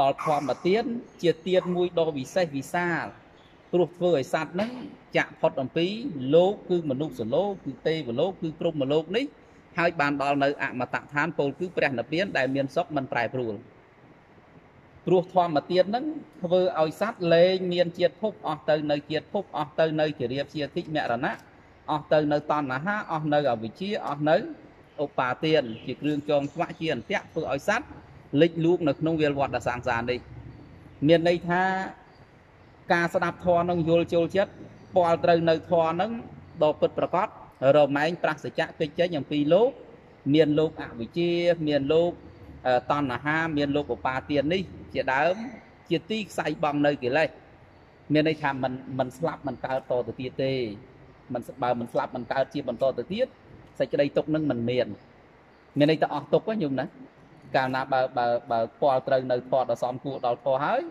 ដល់ធម្មទានជាទានមួយដ៏វិសេសវិសាលព្រោះធ្វើឲ្យសត្វហ្នឹងចាក់ផុតអំពីលោកគឺមនុស្សលោកគឺទេវលោកគឺព្រហ្មលោកនេះហើយបានដល់នៅអមតៈឋានពោលគឺព្រះនិព្វានដែលមានសុខមិនប្រែប្រួល ព្រោះធម្មទានហ្នឹងធ្វើឲ្យសត្វលែងមានជាតិភពអស់ទៅនៅជាតិភពអស់ទៅនៅជារៀបជាតិចមរណៈអស់ទៅនៅតណ្ហាអស់នៅអវិជ្ជាអស់នៅឧបាទានជាគ្រឿងចងខ្វាក់ជាអន្ទាក់ធ្វើឲ្យសត្វលិចលូកនៅក្នុងវាលវត្តសង្សារនេះមានន័យថាការស្ដាប់ធម៌នឹងយល់ចូលចិត្តពាល់ត្រូវនៅធម៌នឹងដ៏ពិតប្រកបរមែងប្រសច្ចៈកិច្ចចេញអំពីលោក មានលោកអវិជ្ជាមានលោកអឺ តណ្ហាមានលោកឧបាទាននេះជាដើមជាទីខ្សែបងនៅកិលេសមានន័យថាมันมันស្លាប់มันកើតតទៅទៀតទេมันបើมันស្លាប់มันកើតជាបន្តទៅទៀតសេចក្តីទុកនឹងมันមានមានន័យថាអស់ទុកហ្នឹងញោមណាកាលណាបើបើបើពាល់ត្រូវនៅធម៌ដ៏សមគួរដល់ធម៌ហើយ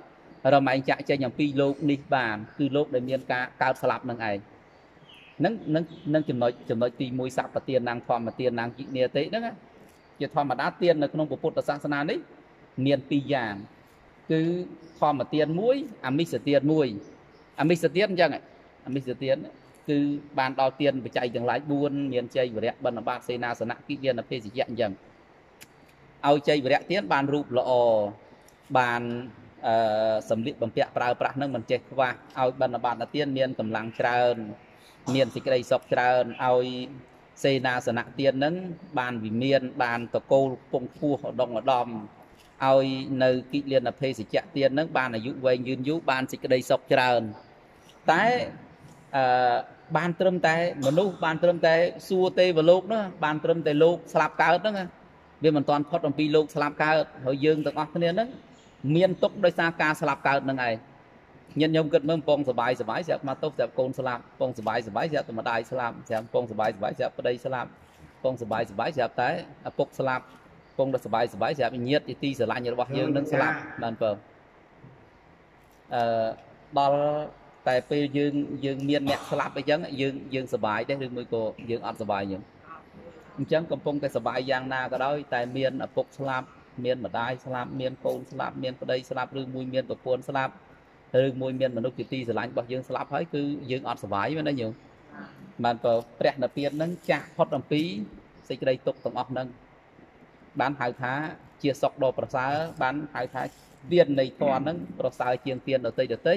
រមែងចាក់ចេញអំពីលោកនេះបានគឺលោកដែលមានការកើតស្លាប់នឹងឯងនឹងនឹងនឹងចំណុចចំណុចទី1សព្វទានណាងធម្មទានណាងជីនាតិហ្នឹងណា ជាធម្មតាទាននៅក្នុងពុទ្ធសាសនានេះមានពីរយ៉ាងគឺធម្មទានមួយអមិសទានមួយអមិសទានអញ្ចឹងអមិសទានគឺបានដល់ទានបច្ច័យទាំងឡាយ4មានជ័យវរៈបណ្ឌបាតសេនាសនៈគិយានភេសជ្ជៈអញ្ចឹងឲ្យជ័យវរៈទានបានរូបល្អបានអឺសម្លៀកបំពាក់ប្រើប្រាស់នឹងមិនចេះខ្វះឲ្យបណ្ឌបាតទានមានកម្លាំងច្រើន មានសេចក្តីសុខច្រើនឲ្យ សេនាសនៈទាននឹងបានវិមាន បានតកូលពងពោះឧដុងឧត្តមឲ្យនៅគិលានភេសជ្ជៈទាននឹងបានអាយុវែងយឺនយូរបានសេចក្តីសុខច្រើន តែអឺបានត្រឹមតែមនុស្សបានត្រឹមតែសួរទេវលោកនោះបានត្រឹមតែលោកស្លាប់កើតហ្នឹងណាវាមិនទាន់ផុតអំពីលោកស្លាប់កើតហើយយើងទាំងអស់គ្នាហ្នឹងមានទុកដោយសារការស្លាប់កើតហ្នឹងឯង ញាតិញោមគិតមើលពងសបាយសបាយស្រាប់មកទុកស្រាប់កូនស្លាប់ពងសបាយសបាយស្រាប់តែម្ដាយស្លាប់ស្រាប់ពងសបាយសបាយស្រាប់ប្តីស្លាប់ពងសបាយសបាយស្រាប់តែឪពុកស្លាប់ពងដល់សបាយសបាយស្រាប់ញាតិទីស្រឡាញ់របស់យើងនឹងស្លាប់បានបើអឺដល់តែពេលយើងយើងមានអ្នកស្លាប់អីចឹងយើងយើងសបាយទេឬមួយក៏យើងអត់សបាយយើងអញ្ចឹងកំពុងតែសបាយយ៉ាងណាក៏ដោយតែមានឪពុកស្លាប់មានម្ដាយស្លាប់មានកូនស្លាប់មានប្តីស្លាប់ឬមួយមានប្រពន្ធស្លាប់ ឬមួយមានមនុស្សជាទីស្រឡាញ់របស់យើងស្លាប់ហើយគឺយើងអត់សប្បាយមែនទេញោមបានបើព្រះនិព្វាននឹងចាក់ផុតអំពីសេចក្តីទុក្ខទាំងអស់ហ្នឹងបានហៅថាជាសុខដ៏ប្រសើរបានហៅថាទាននៃធម៌ហ្នឹងប្រសើរជាងទានដតីដតី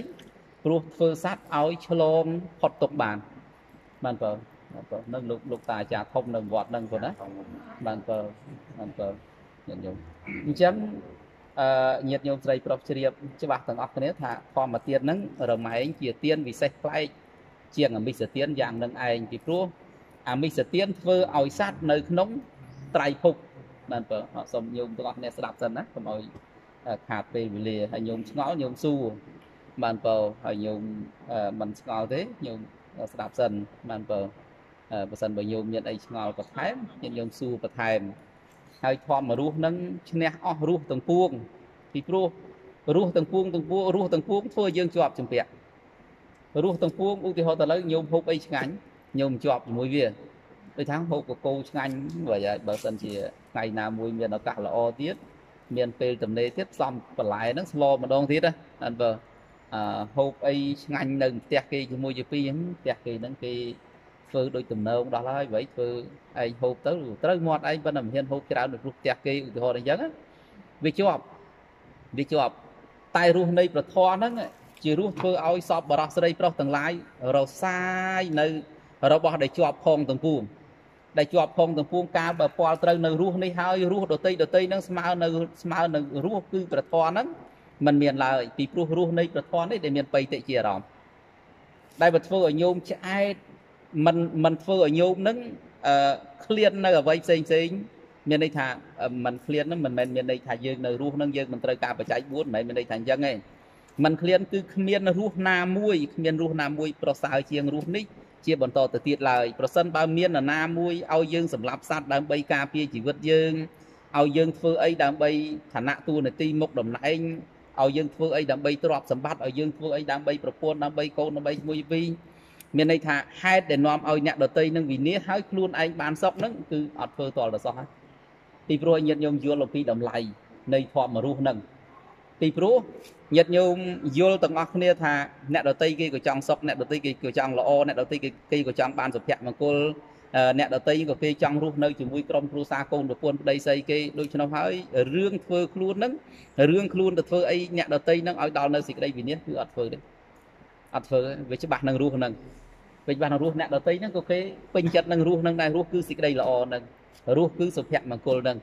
ព្រោះធ្វើសัตว์ឲ្យឆ្លងផុតទុក្ខបានបានបើបានបើនឹងលោកលោកតាអាចារ្យធំនៅវត្តហ្នឹងប៉ុណ្ណាបានបើបានបើញាតិញោមអញ្ចឹង អឺញាតិញោមស្រីប្រុសជ្រាបច្បាស់ទាំងអស់គ្នាថាធម្មទានហ្នឹងរមែងជាទានវិសេសប្លែកជាងអមិសទានយ៉ាងនឹងឯងពីព្រោះអមិសទានធ្វើឲ្យសត្វនៅក្នុងត្រៃភពបានបើសូមញោមទាំងអស់គ្នាស្ដាប់សិនណាកុំឲ្យខាតពេលវេលាហើយញោមឆ្ងល់ញោមសួរបានបើហើយញោមមិនឆ្ងល់ទេញោមស្ដាប់សិនបានបើបើសិនបើញោមមានអីឆ្ងល់បន្ថែមញោមសួរបន្ថែម ហើយធម្មរស់នឹងឈ្នះអស់រស់ទាំងពួងពីព្រោះរស់ទាំងពួងទាំងពួងរស់ទាំងពួងធ្វើយើងជាប់ជំពាក់រស់ទាំងពួងឧទាហរណ៍ទៅលើញោមហូបអីឆ្ងាញ់ញោមជាប់ជាមួយវាដូចថាហូបកកោឆ្ងាញ់បើបើសិនជាថ្ងៃណាមួយមានឱកាសល្អទៀតមានពេលទំនេរទៀតសំបន្លែហ្នឹងស្លម្ដងទៀតណាអត់បើអឺហូបអីឆ្ងាញ់នៅផ្ទះគេជាមួយជាពីរផ្ទះគេហ្នឹងគេ ធ្វើដូចទំនងដល់ហើយ vậy ធ្វើឯងហូបទៅត្រូវមាត់ឯងប៉ុន្តែមិនហ៊ានហូបច្រើននៅព្រោះផ្ទះគេឧទាហរណ៍អញ្ចឹងវាជាប់វាជាប់តែរស់នៃប្រធរហ្នឹងជារស់ធ្វើឲ្យសពបរោះស្រីប្រុសទាំងឡាយរសាយនៅរបស់ដែលជាប់ផងទាំងពួងដែលជាប់ផងទាំងពួងកាលបើពាល់ត្រូវនៅរស់នេះហើយរស់ដតីដតីហ្នឹងស្មើនៅស្មើនៅរស់គឺប្រធរហ្នឹងมันមានឡើយពីព្រោះរស់នៃប្រធរនេះដែលមានបៃតិជាអារម្មណ៍ដែលបើធ្វើឲ្យញោមឆ្អែត มันมันធ្វើឲ្យញោមនឹងអឺឃ្លាននៅអវ័យផ្សេងផ្សេងមានន័យថាมันឃ្លាននឹងមិនមែនមានន័យថាយើងនៅរស់នឹងយើងមិនត្រូវការបច្ច័យ4មិនមែនមានន័យថាអញ្ចឹងទេมันឃ្លានគឺគ្មានរស់ណាមួយគ្មានរស់ណាមួយប្រសើរជាងរស់នេះជាបន្តទៅទៀតឡើយប្រសិនបើមាននរណាមួយឲ្យយើងសម្លាប់សត្វដើម្បីការពារជីវិតយើងឲ្យយើងធ្វើអីដើម្បីឋានៈតួនាទីមុខតំណែងឲ្យយើងធ្វើអីដើម្បីទ្រព្យសម្បត្តិឲ្យយើងធ្វើអីដើម្បីប្រពន្ធដើម្បីកូនដើម្បីមួយពីរ មានន័យថាហេតុដែលនាំឲ្យអ្នកដតីនឹងវិនាសហើយខ្លួនឯងបានសុខនឹងគឺអត់ធ្វើតលទៅសោះហើយពីព្រោះញាតិញោមយល់អំពីតម្លៃនៃធម៌រស់នឹងពីព្រោះញាតិញោមយល់ទាំងអស់គ្នាថាអ្នកដតីគេក៏ចង់សុខអ្នកដតីគេក៏ចង់ល្អអ្នកដតីគេក៏ចង់បានសុភមង្គលអ្នកដតីក៏គេចង់រស់នៅជាមួយក្រុមគ្រួសារកូនប្រពន្ធប្តីស្រីគេដូច្នោះហើយរឿងធ្វើខ្លួននឹងរឿងខ្លួនទៅធ្វើអីអ្នកដតីនឹងឲ្យដល់នៅសេចក្តីវិនិច្ឆ័យគឺអត់ធ្វើទេអត់ធ្វើវាច្បាស់នឹងរស់នឹង ពេញបានរស់អ្នកដតីហ្នឹងក៏គេពេញចិត្តនឹងរស់នឹងដែររស់គឺសេចក្តីល្អនឹងរស់គឺសុភមង្គលនឹង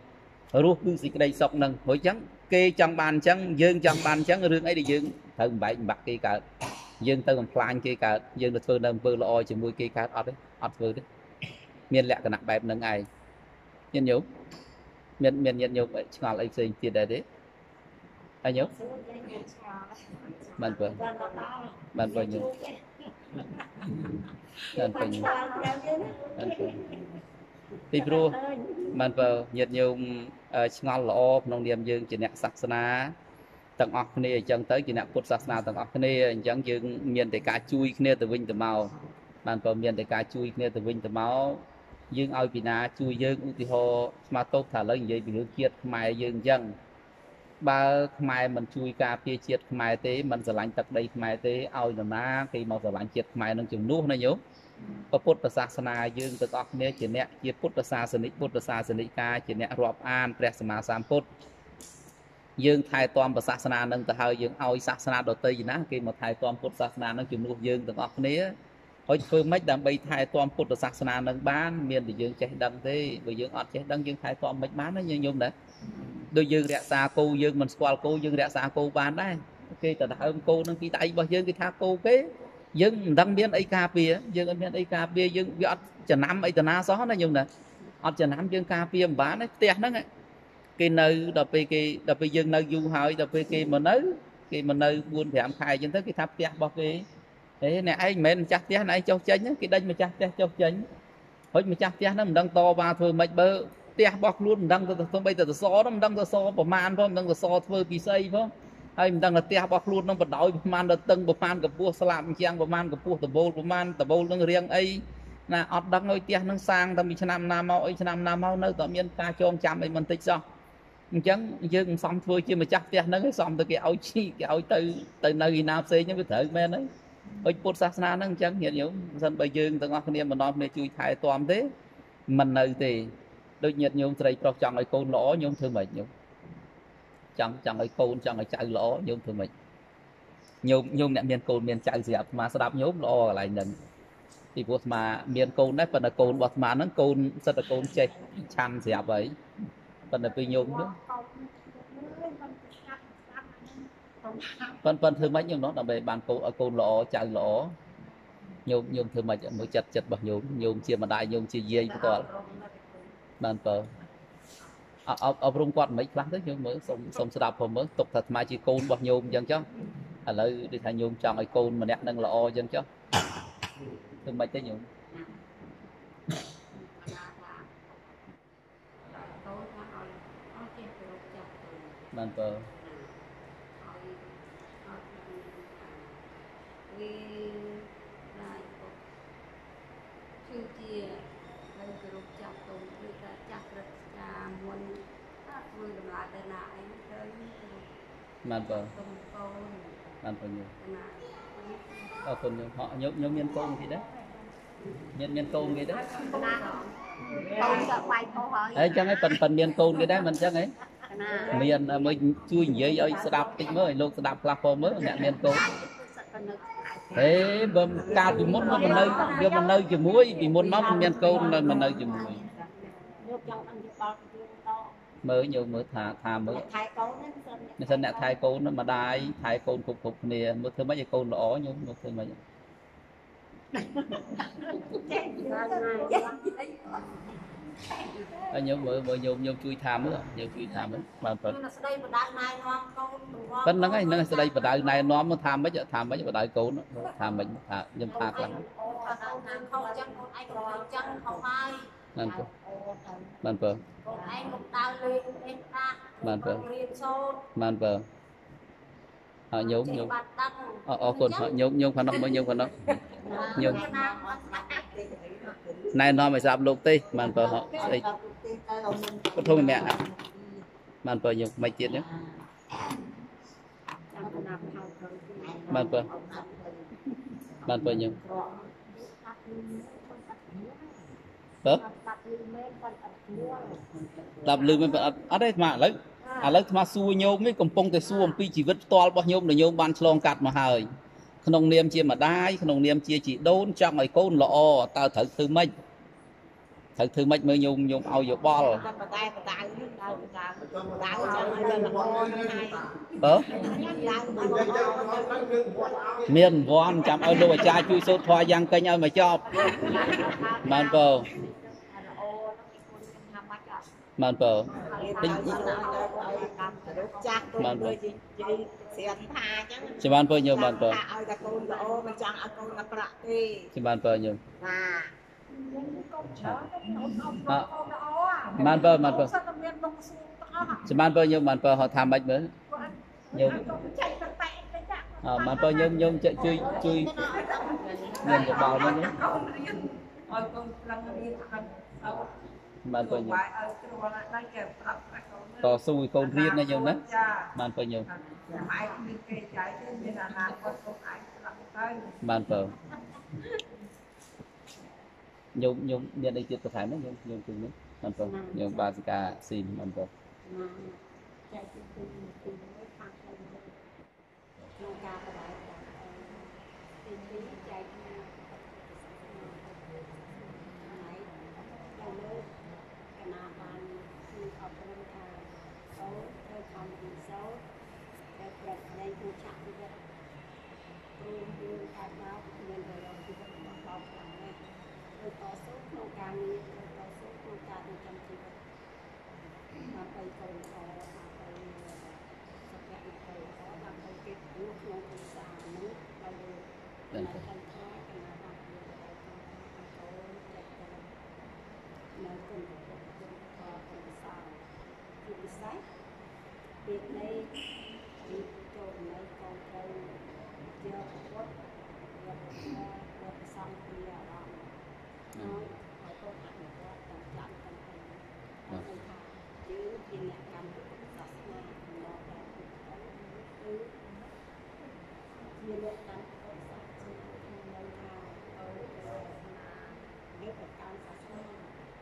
រស់គឺសេចក្តីសុខនឹងព្រោះអញ្ចឹងគេចង់បានអញ្ចឹងយើងចង់បានអញ្ចឹងរឿងអីដែលយើងត្រូវបំបែកបំបាក់គេកើតយើងទៅបំផ្លាញគេកើតយើងទៅធ្វើនៅអំពើល្អជាមួយគេកើតអត់ទេអត់ធ្វើទេមានលក្ខណៈបែបហ្នឹងឯងញាតិញោមមានមានញាតិញោមឆ្ងល់អីផ្សេងទៀតដែរទេអញញោមបានបើបានបើញោម បានពេញបានពេញពីព្រោះបានបើញាតិញោមឆ្ងល់ល្អក្នុងនាមយើងជាអ្នកសាសនាទាំងអស់គ្នាអញ្ចឹងទៅជាអ្នកពុទ្ធសាសនាទាំងអស់គ្នាអញ្ចឹងយើងមានតែការជួយគ្នាទៅវិញទៅមកបានបើមានតែការជួយគ្នាទៅវិញទៅមកយើងឲ្យពីណាជួយយើងឧទាហរណ៍ស្មាតោថាឥឡូវនិយាយពីរឿងជាតិខ្មែរយើងអញ្ចឹង បើខ្មែរមិនជួយការពារជាតិខ្មែរទេមិនស្រឡាញ់ទឹកដីខ្មែរទេឲ្យនរណាគេមកស្រឡាញ់ជាតិខ្មែរនឹងជំនួសណាញោមពុទ្ធសាសនាយើងទាំងអស់គ្នាជាអ្នកជាពុទ្ធសាសនិកពុទ្ធសាសនិកាជាអ្នករាប់អានព្រះសម្មាសម្ពុទ្ធយើងថែទាំសាសនានឹងទៅហើយយើងឲ្យសាសនាដទៃណាគេមកថែទាំពុទ្ធសាសនានឹងជំនួសយើងទាំងអស់គ្នាហើយធ្វើម៉េចដើម្បីថែទាំពុទ្ធសាសនានឹងបាន មានតែយើងចេះដឹងទេបើយើងអត់ចេះដឹងយើងថែទាំមិនបានណាញោមណាដូ ចយើងរក្សាគោយើងមិនស្គាល់គោយើងរក្សាគោបានដែរគេទៅដើមគោនឹងពីដៃរបស់យើងគេថាគោគេយើងមិនដឹងមានអីការពារយើងអត់មានអីការពារយើងវាអត់ចំណាំអីតាណាសោះណាញោមណាអត់ចំណាំយើងការពារមិនបានទេផ្ទះហ្នឹងគេនៅដល់ពេលគេដល់ពេលយើងនៅយូរហើយដល់ពេលគេមកនៅគេមកនៅ4 5ខែអញ្ចឹងទៅគេថាផ្ទះរបស់គេហេអ្នកឯងមិនមែនម្ចាស់ផ្ទះណែឯងចុះចេញណាគេដេញម្ចាស់ផ្ទះចុះចេញហុចម្ចាស់ផ្ទះហ្នឹងមិនដឹងតវ៉ាធ្វើម៉េចបើ ផ្ទះរបស់ខ្លួនមិនដឹងទៅទៅបីទៅសសហ្នឹងមិនដឹងទៅសប្រមាណផងមិនដឹងទៅសធ្វើពីស្អីផងហើយមិនដឹងថាផ្ទះរបស់ខ្លួនហ្នឹងបដោយប្រមាណដល់តឹងប្រមាណកម្ពស់ស្លាបអញ្ចឹងប្រមាណកម្ពស់ដបូលប្រមាណដបូលនឹងរៀងអីណាអត់ដឹងឲ្យផ្ទះហ្នឹងសាងតែពីឆ្នាំណាមកអីឆ្នាំណាមកនៅតែមានការចងចាំអីមិនតិចសោះអញ្ចឹងយើងមិនសមធ្វើជាម្ចាស់ផ្ទះហ្នឹងឯងសមទៅគេឲ្យជីគេឲ្យទៅទៅនៅឯណាផ្សេងហ្នឹងវាត្រូវមែនហើយដូចពុទ្ធសាសនាហ្នឹងអញ្ចឹងញាតិញោមមិនសិនបើយើងទាំងអស់គ្នាម្ដងគ្នាជួយថែទាំទេមិននៅទេ ដូចញាតិញោមស្រីប្រុសចង់ឲ្យកូនល្អញោមធ្វើម៉េចញោមចង់ចង់ឲ្យកូនចង់ឲ្យចៅល្អញោមធ្វើម៉េចញោមញោមអ្នកមានកូនមានចៅស្រាប់អាត្មាស្ដាប់ញោមល្អកន្លែងហ្នឹងពីព្រោះអាត្មាមានកូនដែរប៉ុន្តែកូនរបស់អាត្មាហ្នឹងកូនសិតតែកូនចេះឆាន់ស្រាប់ហើយប៉ុន្តែពេលញោមនោះប៉ុន្តែប៉ុន្តែធ្វើម៉េចញោមនោះដើម្បីបានកូនឲ្យកូនល្អចៅល្អញោមញោមធ្វើម៉េចមើលចិត្តចិត្តរបស់ញោមញោមជាម្ដាយញោមជាយាយផ្ទាល់ បានបើអអអប់រំគាត់មិនខ្លះទៅញោមមើលសុំសុំស្ដាប់ផងមើលទុកថាអាត្មាជាកូនរបស់ញោមអញ្ចឹងចុះឥឡូវដូចថាញោមចង់ឲ្យកូនម្នាក់នឹងល្អអញ្ចឹងចុះធ្វើម៉េចទៅញោមបានបើវាឡាយពុកគឺជានៅគោរពចាប់ទុំឬក៏ចាស់ព្រឹត្តិការណ៍មុនថាធ្វើដំណើរទៅណាអីទៅគោរព បានបើទុំកូនបានបើញោមទៅណាអរគុណញោមហក់ញោមញោមមានកូនគេដែរមានមានកូនគេដែរណាកូនក៏បាយពោហើយហើយអញ្ចឹងឯងប៉ិនប៉ិនមានកូនគេដែរមិនអញ្ចឹងឯងណាមានមើលជួយនិយាយឲ្យស្ដាប់តិចមើលឲ្យលោកស្ដាប់ខ្លះផងមើលអ្នកមានកូនសិតទៅនៅហេបើកាលពីមុនមកមិននៅយកមកនៅជាមួយពីមុនមកមិនមានកូននៅមកនៅជាមួយយកចង់អញ្ជើញដល់យើងត មើលយកមើលថាថាមើលថែកូនហ្នឹងសិននេះសិនអ្នកថែកូនម្ដាយថែកូនគ្រប់គ្រប់គ្នាមើលធ្វើម៉េចឲ្យកូនល្អញោមមើលធ្វើម៉េចចេះទៅហើយញោមមើលមើលញោមញោមជួយថាមើលញោមជួយថាមើលបានប៉ុណ្ណឹងមានស្ដីបដាណែនាំកូនបង្គាប់ប៉ុណ្្នឹងហើយនឹងស្ដីបដៅណែនាំមកថាម៉េចថាម៉េចបដៅកូនថាម៉េចថាខ្ញុំថាខ្លាំងអូអត់ទៅខុសចឹងកូនឯងក៏ទៅចឹងខុសហើយ បានពើបានពើកូនឯងមកដើរលេងអេនតាបានពើរៀនសូត្របានពើហើយញោមញោមបាត់ដឹងអរអរគុណញោមញោមខាងនោះមើលញោមខាងនោះញោមណាអត់ស្ដាប់ណែនាំឲ្យស្ដាប់លោកទេបានពើហកស្អីពុទ្ធម្នាក់បានពើញោមមិនទៀតញោមចាំណាប់ហៅទៅបានពើបានពើញោមពើបា ត់លីមែនបាត់អត់មួយស្ដាប់ឮមិនអត់អត់ទេស្មាឥឡូវឥឡូវស្មាសួរញោមនេះកំពុងតែសួរអំពីជីវិតផ្ទាល់របស់ញោមដែលញោមបានឆ្លងកាត់មកហើយក្នុងនាមជាម្ដាយក្នុងនាមជាជីដូនចង់ឲ្យកូនល្អតើត្រូវធ្វើម៉េចត្រូវធ្វើម៉េចមើលញោមញោមឲ្យយោបល់តែបតែបដៅនេះដៅបដៅបដៅចឹងឲ្យវាល្អហ្នឹងហើយបើដៅទៅមានវ័នចាំឲ្យលោកអាចារ្យជួយសូត្រធម៌យ៉ាងកេញឲ្យមកចប់បានបើ ល្អហ្នឹងគេគួរថាម៉េចអត់ បានបើទិញឲ្យកម្មរូបចាស់ទៅដូចនិយាយស្រៀនថាអញ្ចឹងចាំបានបើញោមបានបើថាឲ្យតែកូនល្អមិនចង់ឲ្យកូនអាក្រក់ទេចាំបានបើញោមណាអបានបើបានបើសិតតែមានលោកសួរទាំងអស់ចាំបានបើញោមបានបើហៅថាម៉េចមើលញោមចេញទៅតែទៅចាក់អើបានបើញោមញោមជួយជួយមានយោបល់មកញោមឲ្យកូនខ្លាំងរៀនអត់អត់ បានបើញោមបាយឲ្យគ្រួណាស់គេប្រាប់តែកូនតស៊ូឲ្យកូនរៀនណាញោមណាចាបានបើញោមម៉ែមានគេចៃទេមានអនាគតកូនឯងខ្លាំងទៅបានបើញោមញោមមានអីទៀតបន្ថែមទេញោមញោមជួយនេះបានបើញោមបាសិកាស៊ីមបានបើណាចែកទីទីទីមួយខាងក្នុងក្នុងការបដៅទីទីចែកណាហើយដល់លើកណាបានគឺអប់រំថាអូត្រូវខំរៀនសូត្រតែប្រកដីគូចាក់ជីវិតគ្រូយើងអាចមកមានរយៈជីវិតរបស់បោកខ្លាំងណាស់ត្រូវតស៊ូក្នុងការងារត្រូវតស៊ូក្នុងការចិញ្ចឹមជីវិត ដើម្បីកូនល្អដើម្បីសុភមង្គលល្អដើម្បីគេព្រោះក្នុងគ្រួសារនោះដល់លើ ដឹង តែ ទេ តែខ្លាចកណាបាក់វាដល់កូនកូនចិត្តទៅនៅគុណគុណគុណផលគុណសាជាពិសេសពេលនេះពីចូលនៅកូនត្រូវយកពុទ្ធយកពុទ្ធយកប្រសងពីអារម្មណ៍ហើយឲ្យកូនអនុវត្តតាមចាំតាមពីដើម្បីថាយើងជាអ្នកកម្មពុទ្ធសាសនាមកដល់គឺ ជាលក្ខណៈពុទ្ធសាសនាក្នុងន័យថាអឺសាសនាលើកប្រកាន់សាសនា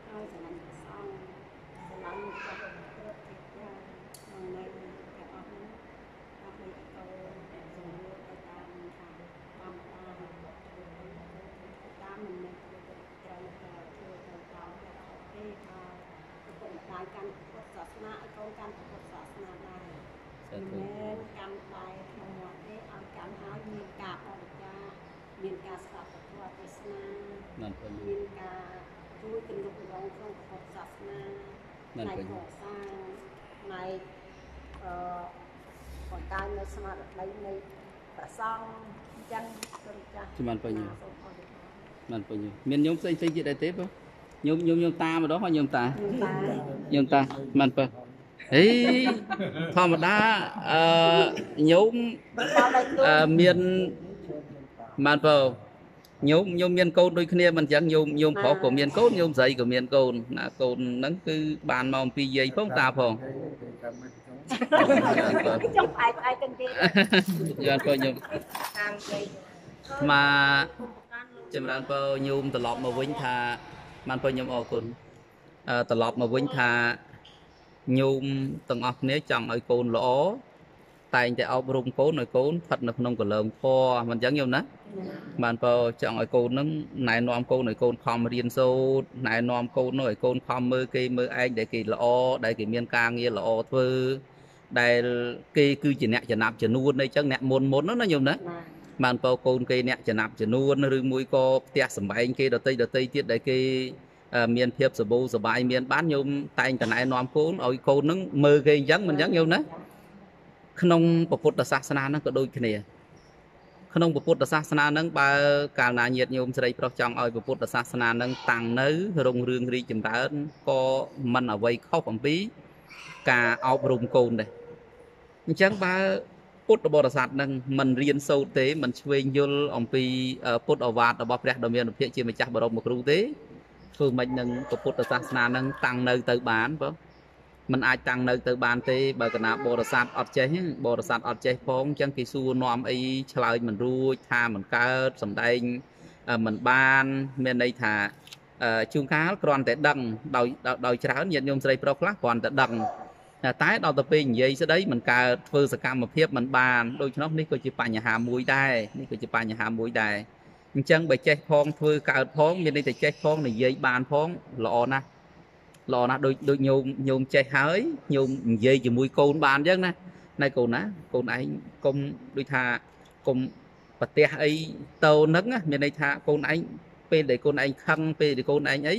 ហើយស្រឡាញ់ព្រះសង្ឃស្រឡាញ់ព្រះពុទ្ធគ្រប់ជាយ៉ាងក្នុងន័យទាំងអស់នេះដើម្បីឲ្យកូនសម្រួលទៅតាមថាតាមតាមតាមមិនមែនត្រូវត្រូវធ្វើទៅតាមតែខុសទេថាពុទ្ធម្ដាយកាន់ពុទ្ធសាសនាឲ្យកូនកាន់ពុទ្ធសាសនាដែរ សា មិន ធុ មែនកម្មបែក្នុងមាត់ទេឲ្យកម្មហើយមានការបរិច្ចាគមានការស្ដាប់ពធទេសនា បានពុញ មានការ ជួយគំនុំរងក្នុងពុទ្ធសាសនាបានផ្នែកពុញកសាងផ្នែកអឺបង្កើននៅស្មារតីនៃព្រះសង្ឃអញ្ចឹងសូមចាស់ជំបានពុញសូមអរគុណបានពុញមានញោមផ្សេងផ្សេងទៀតដែរទេបងញោមញោមញោមតាម្ដងហើយញោមតាខ្ញុំតាញោមតាបានបើអេធម្មតាអឺញោមដល់ដល់ខ្លួនអឺមានបានបើ ញោមញោមមានកូនដូចគ្នាមិនអញ្ចឹងញោមញោមប្រុសក៏មានកូនញោមស្រីក៏មានកូនណាកូនហ្នឹងគឺបានមកអំពីយាយផងតាផងខ្ញុំផ្អែកផ្អែកទាំងគេយ៉ាងក៏ញោមតាមគេមកចម្រើនពរញោមត្រឡប់មកវិញថាបានពរញោមអរគុណអឺត្រឡប់មកវិញថាញោមទាំងអស់គ្នាចង់ឲ្យកូនល្អតែងតែអប់រំកូនឲ្យកូនស្ថិតនៅក្នុងកលើមធម៌មិនអញ្ចឹងញោមណា បានពរចង់ឲ្យកូននឹងណែនាំកូនឲ្យកូនខំរៀនសូត្រណែនាំកូននោះឲ្យកូនខំមើលគេមើលឯងដែលគេល្អដែលគេមានការងារល្អធ្វើដែលគេគឺជាអ្នកចំណាប់ចំនួនអីចឹងអ្នកមុនមុនហ្នឹងណាញោមណាណាបានពោកូនគេអ្នកចំណាប់ចំនួនឬមួយក៏ផ្ទះសម្បែងគេដតីដតីទៀតដែលគេអឺមានភាពសបូសបាយមានបានញោមតែងតណែនាំកូនឲ្យកូននឹងមើលគេអញ្ចឹងមិនអញ្ចឹងញោមណាក្នុងពុទ្ធសាសនាហ្នឹងក៏ដូចគ្នា ក្នុងពុទ្ធសាសនាហ្នឹងបើកាលណាញាតិញោមស្រីប្រុសចង់ឲ្យពុទ្ធសាសនាហ្នឹងតាំងនៅរុងរឿងរីកចម្រើនក៏មិនអ្វីខុសអំពីការអប់រំកូនដែរអញ្ចឹងបើពុទ្ធបរិស័ទនឹងមិនរៀនសូត្រទេមិនឆ្វេងយល់អំពីអឺពុទ្ធអវាទរបស់ព្រះដ៏មានអភិជាម្ចាស់បរមគ្រូទេធ្វើម៉េចនឹងពុទ្ធសាសនានឹងតាំងនៅទៅបានបង มันអាចតាំងនៅទៅបានទេបើកណាបរិស័ទអត់ចេះបរិស័ទអត់ចេះផងអញ្ចឹងគេសួរនាំអីឆ្លើយមិនរួចថាមិនកើតសំដែងមិនបានមានន័យថាជួនកាលគ្រាន់តែដឹងដោយដោយច្រើនញាតិញោមស្រីប្រុសខ្លះគ្រាន់តែដឹងតែដល់ទៅពេលនិយាយស្ដីមិនកើតធ្វើសកម្មភាពមិនបានដូច្នោះនេះក៏ជាបញ្ហាមួយដែរនេះក៏ជាបញ្ហាមួយដែរអញ្ចឹងបើចេះផងធ្វើកើតផងមានន័យថាចេះផងនិយាយបានផងល្អណាស់ ល្អណាស់ដូចដូចញោមញោមចេះហើយញោមនិយាយជាមួយកូនបានអញ្ចឹងណាណែកូនណាកូនឯងកុំដូចថាកុំប្រទះអីតោនឹងណាមានន័យថាកូនឯងពេលដែលកូនឯងខឹងពេលដែលកូនឯងអី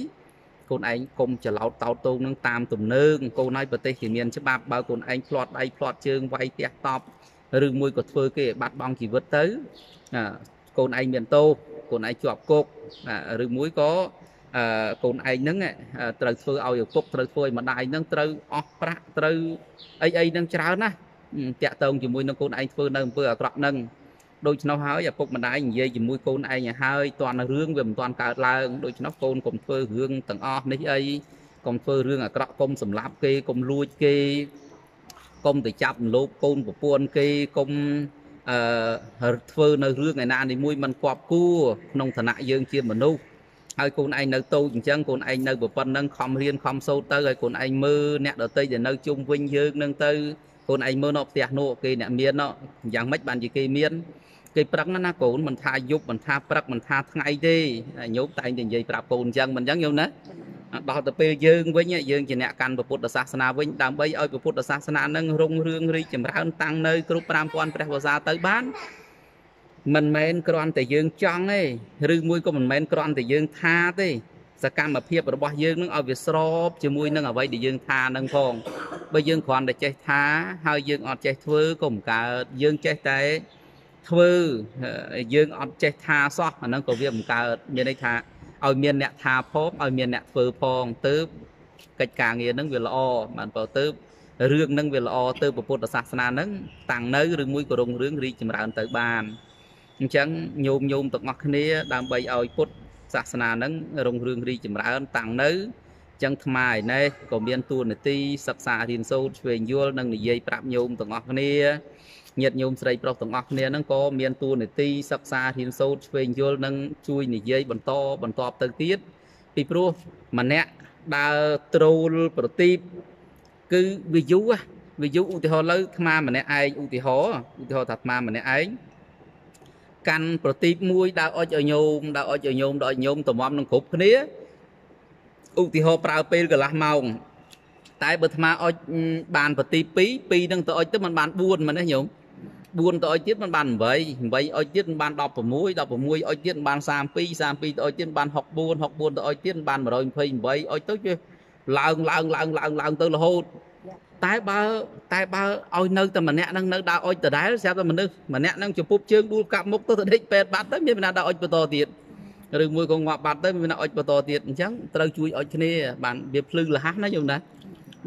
កូនឯងកុំច្រឡោតតោតតងនឹងតាមទំនើងកូនឲ្យប្រទេសគេមានច្បាប់បើកូនឯងផ្្លាត់ដៃផ្្លាត់ជើងវាយផ្ទះតប់ឬមួយក៏ធ្វើគេឲ្យបាត់បង់ជីវិតទៅអាកូនឯងមានទោសកូនឯងជាប់គុកអាឬមួយក៏ អឺកូនឯងហ្នឹងអឺត្រូវធ្វើឲ្យឪពុកត្រូវធ្វើឲ្យម្ដាយហ្នឹងត្រូវអស់ប្រាក់ត្រូវអីអីហ្នឹងច្រើនណាស់តាក់តងជាមួយនឹងកូនឯងធ្វើនៅអំពើអាក្រក់ហ្នឹងដូច្នោះហើយឪពុកម្ដាយនិយាយជាមួយកូនឯងឲ្យហើយតើរឿងវាមិនទាន់កើតឡើងដូច្នោះកូនកុំធ្វើរឿងទាំងអស់នេះអីកុំធ្វើរឿងអាក្រក់កុំសម្លាប់គេកុំលួចគេកុំទៅចាប់រំលោភកូនប្រពន្ធគេកុំអឺធ្វើនៅរឿងឯណានេះមួយមិនគប់គួរក្នុងឋានៈយើងជាមនុស្ស ហើយកូនឯងនៅតូចអញ្ចឹងកូនឯងនៅប្រប៉ុណ្្នឹងខំរៀនខំសូត្រទៅហើយកូនឯងមើលអ្នកដតីដែលនៅជុំវិញយើងនឹងទៅកូនឯងមើលនៅផ្ទះនោះគេអ្នកមាននោះយ៉ាងម៉េចបានជាគេមានគេប្រឹងណាកូនមិនថាយប់មិនថាព្រឹកមិនថាថ្ងៃទេញោមតែងតែនិយាយប្រាប់កូនអញ្ចឹងមិនអញ្ចឹងញោមណាដល់ទៅពេលយើងវិញយើងជាអ្នកកាន់ពុទ្ធសាសនាវិញដើម្បីឲ្យពុទ្ធសាសនានឹងរុងរឿងរីកចម្រើនតាំងនៅគ្រប់5000ព្រះវស្សាទៅបាន មិនមែនគ្រាន់តែយើងចង់ទេឬមួយក៏មិនមែនគ្រាន់តែយើងថាទេសកម្មភាពរបស់យើងនឹងឲ្យវាស្របជាមួយនឹងអ្វីដែលយើងថានឹងផងបើយើងគ្រាន់តែចេះថាហើយយើងអត់ចេះធ្វើក៏មិនកើតយើងចេះតែធ្វើយើងអត់ចេះថាសោះអាហ្នឹងក៏វាមិនកើតមានន័យថាឲ្យមានអ្នកថាផងឲ្យមានអ្នកធ្វើផងទៅកិច្ចការងារហ្នឹងវាល្អបានបើទៅរឿងហ្នឹងវាល្អទៅពុទ្ធសាសនាហ្នឹងតាំងនៅឬមួយក៏រុងរឿងរីកចម្រើនទៅបាន អញ្ចឹងញោមញោមទាំងអស់គ្នាដើម្បីឲ្យពុទ្ធសាសនាហ្នឹងរុងរឿងរីកចម្រើនតាំងនៅចឹងថ្មឯនេះក៏មានទួនាទីសិក្សារៀនសូត្រឆ្វេងយល់និងនិយាយប្រាប់ញោមទាំងអស់គ្នាញាតិញោមស្រីប្រុសទាំងអស់គ្នាហ្នឹងក៏មានទួនាទីសិក្សារៀនសូត្រឆ្វេងយល់និងជួយនិយាយបន្តបន្តទៅទៀតពីព្រោះម្នាក់ដើរត្រូលប្រទីបគឺវាយូរវាយូរឧទាហរណ៍លើអាត្មាម្នាក់ឯងឧទាហរណ៍ឧទាហរណ៍ថាអាត្មាម្នាក់ឯង កាន់ប្រទីបមួយដើរអុចឲ្យញោមដើរអុចឲ្យញោមដល់ឲ្យញោមតម្រាំនឹងគ្រប់គ្នាឧទាហរណ៍ប្រើពេលកន្លះម៉ោងតែបើអាត្មាអុចបានប្រទីប2 2នឹងទៅអុចទៅมันបាន4មែនទេញោម4ទៅអុចទៀតมันបាន8 8អុចទៀតมันបាន16 16អុចទៀតมันបាន32 32ទៅអុចទៀតបាន64 64ទៅអុចទៀតបាន128អុចទៅវាឡើងឡើងឡើងឡើងឡើងទៅរហូត តែបើតែបើឲ្យនៅតែម្នាក់ហ្នឹងនៅដើរអុចដដែលស្រាប់តែមនុស្សម្នាក់ហ្នឹងចំពុបជើងដួលកាប់មុខទៅទៅដេកពេទ្យបាត់ទៅមានណាដើរអុចបន្តទៀតឬមួយក៏ងាប់បាត់ទៅមានណាអុចបន្តទៀតអញ្ចឹងត្រូវជួយអុចគ្នាបានវាភ្លឺលះណាយល់ណា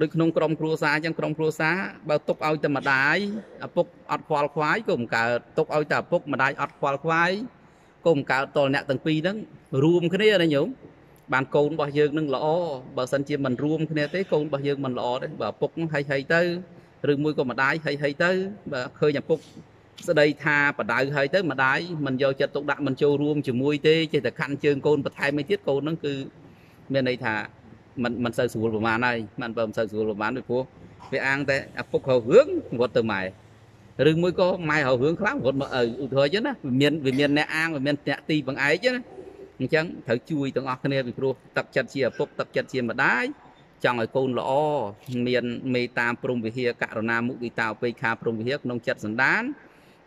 ដូចក្នុងក្រុមគ្រួសារអញ្ចឹងក្រុមគ្រួសារបើទុកឲ្យតែម្ដាយឪពុកអត់ខ្វល់ខ្វាយក៏មិនកើតទុកឲ្យតែឪពុកម្ដាយអត់ខ្វល់ខ្វាយក៏មិនកើតតលអ្នកទាំងពីរហ្នឹងរួមគ្នាណាញោម បានកូនរបស់យើងនឹងល្អបើសិនជាមិនរួមគ្នាទេកូនរបស់យើងមិនល្អទេបើឪពុកហៃហៃទៅឬមួយក៏ម្ដាយហៃហៃទៅបើឃើញឪពុកស្ដីថាបដៅហើយទៅម្ដាយមិនយកចិត្តទុកដាក់មិនចូលរួមជាមួយទេចេះតែខាន់ជើងកូនបន្ថែមឯទៀតកូននឹងគឺមានន័យថាมันมันសូវស្រួលប្រហែលហើយมันបើមិនសូវស្រួលប្រហែលពីព្រោះវាអាងតែឪពុកហៅរឿងរត់ទៅម៉ែឬមួយក៏ម៉ែហៅរឿងខ្លាំងរត់មកឪឧទាហរណ៍ចឹងណាវាមានវាមានអ្នកអាងវាមានអ្នកទីបង្អែកណា អញ្ចឹងត្រូវជួយទាំងអស់គ្នាពីព្រោះទឹកចិត្តជាឪពុកទឹកចិត្តជាម្ដាយចង់ឲ្យកូនល្អមានមេត្តាព្រមវិហារករុណាមុទិតាឧបេក្ខាព្រមវិហារក្នុងចិត្តសន្តាន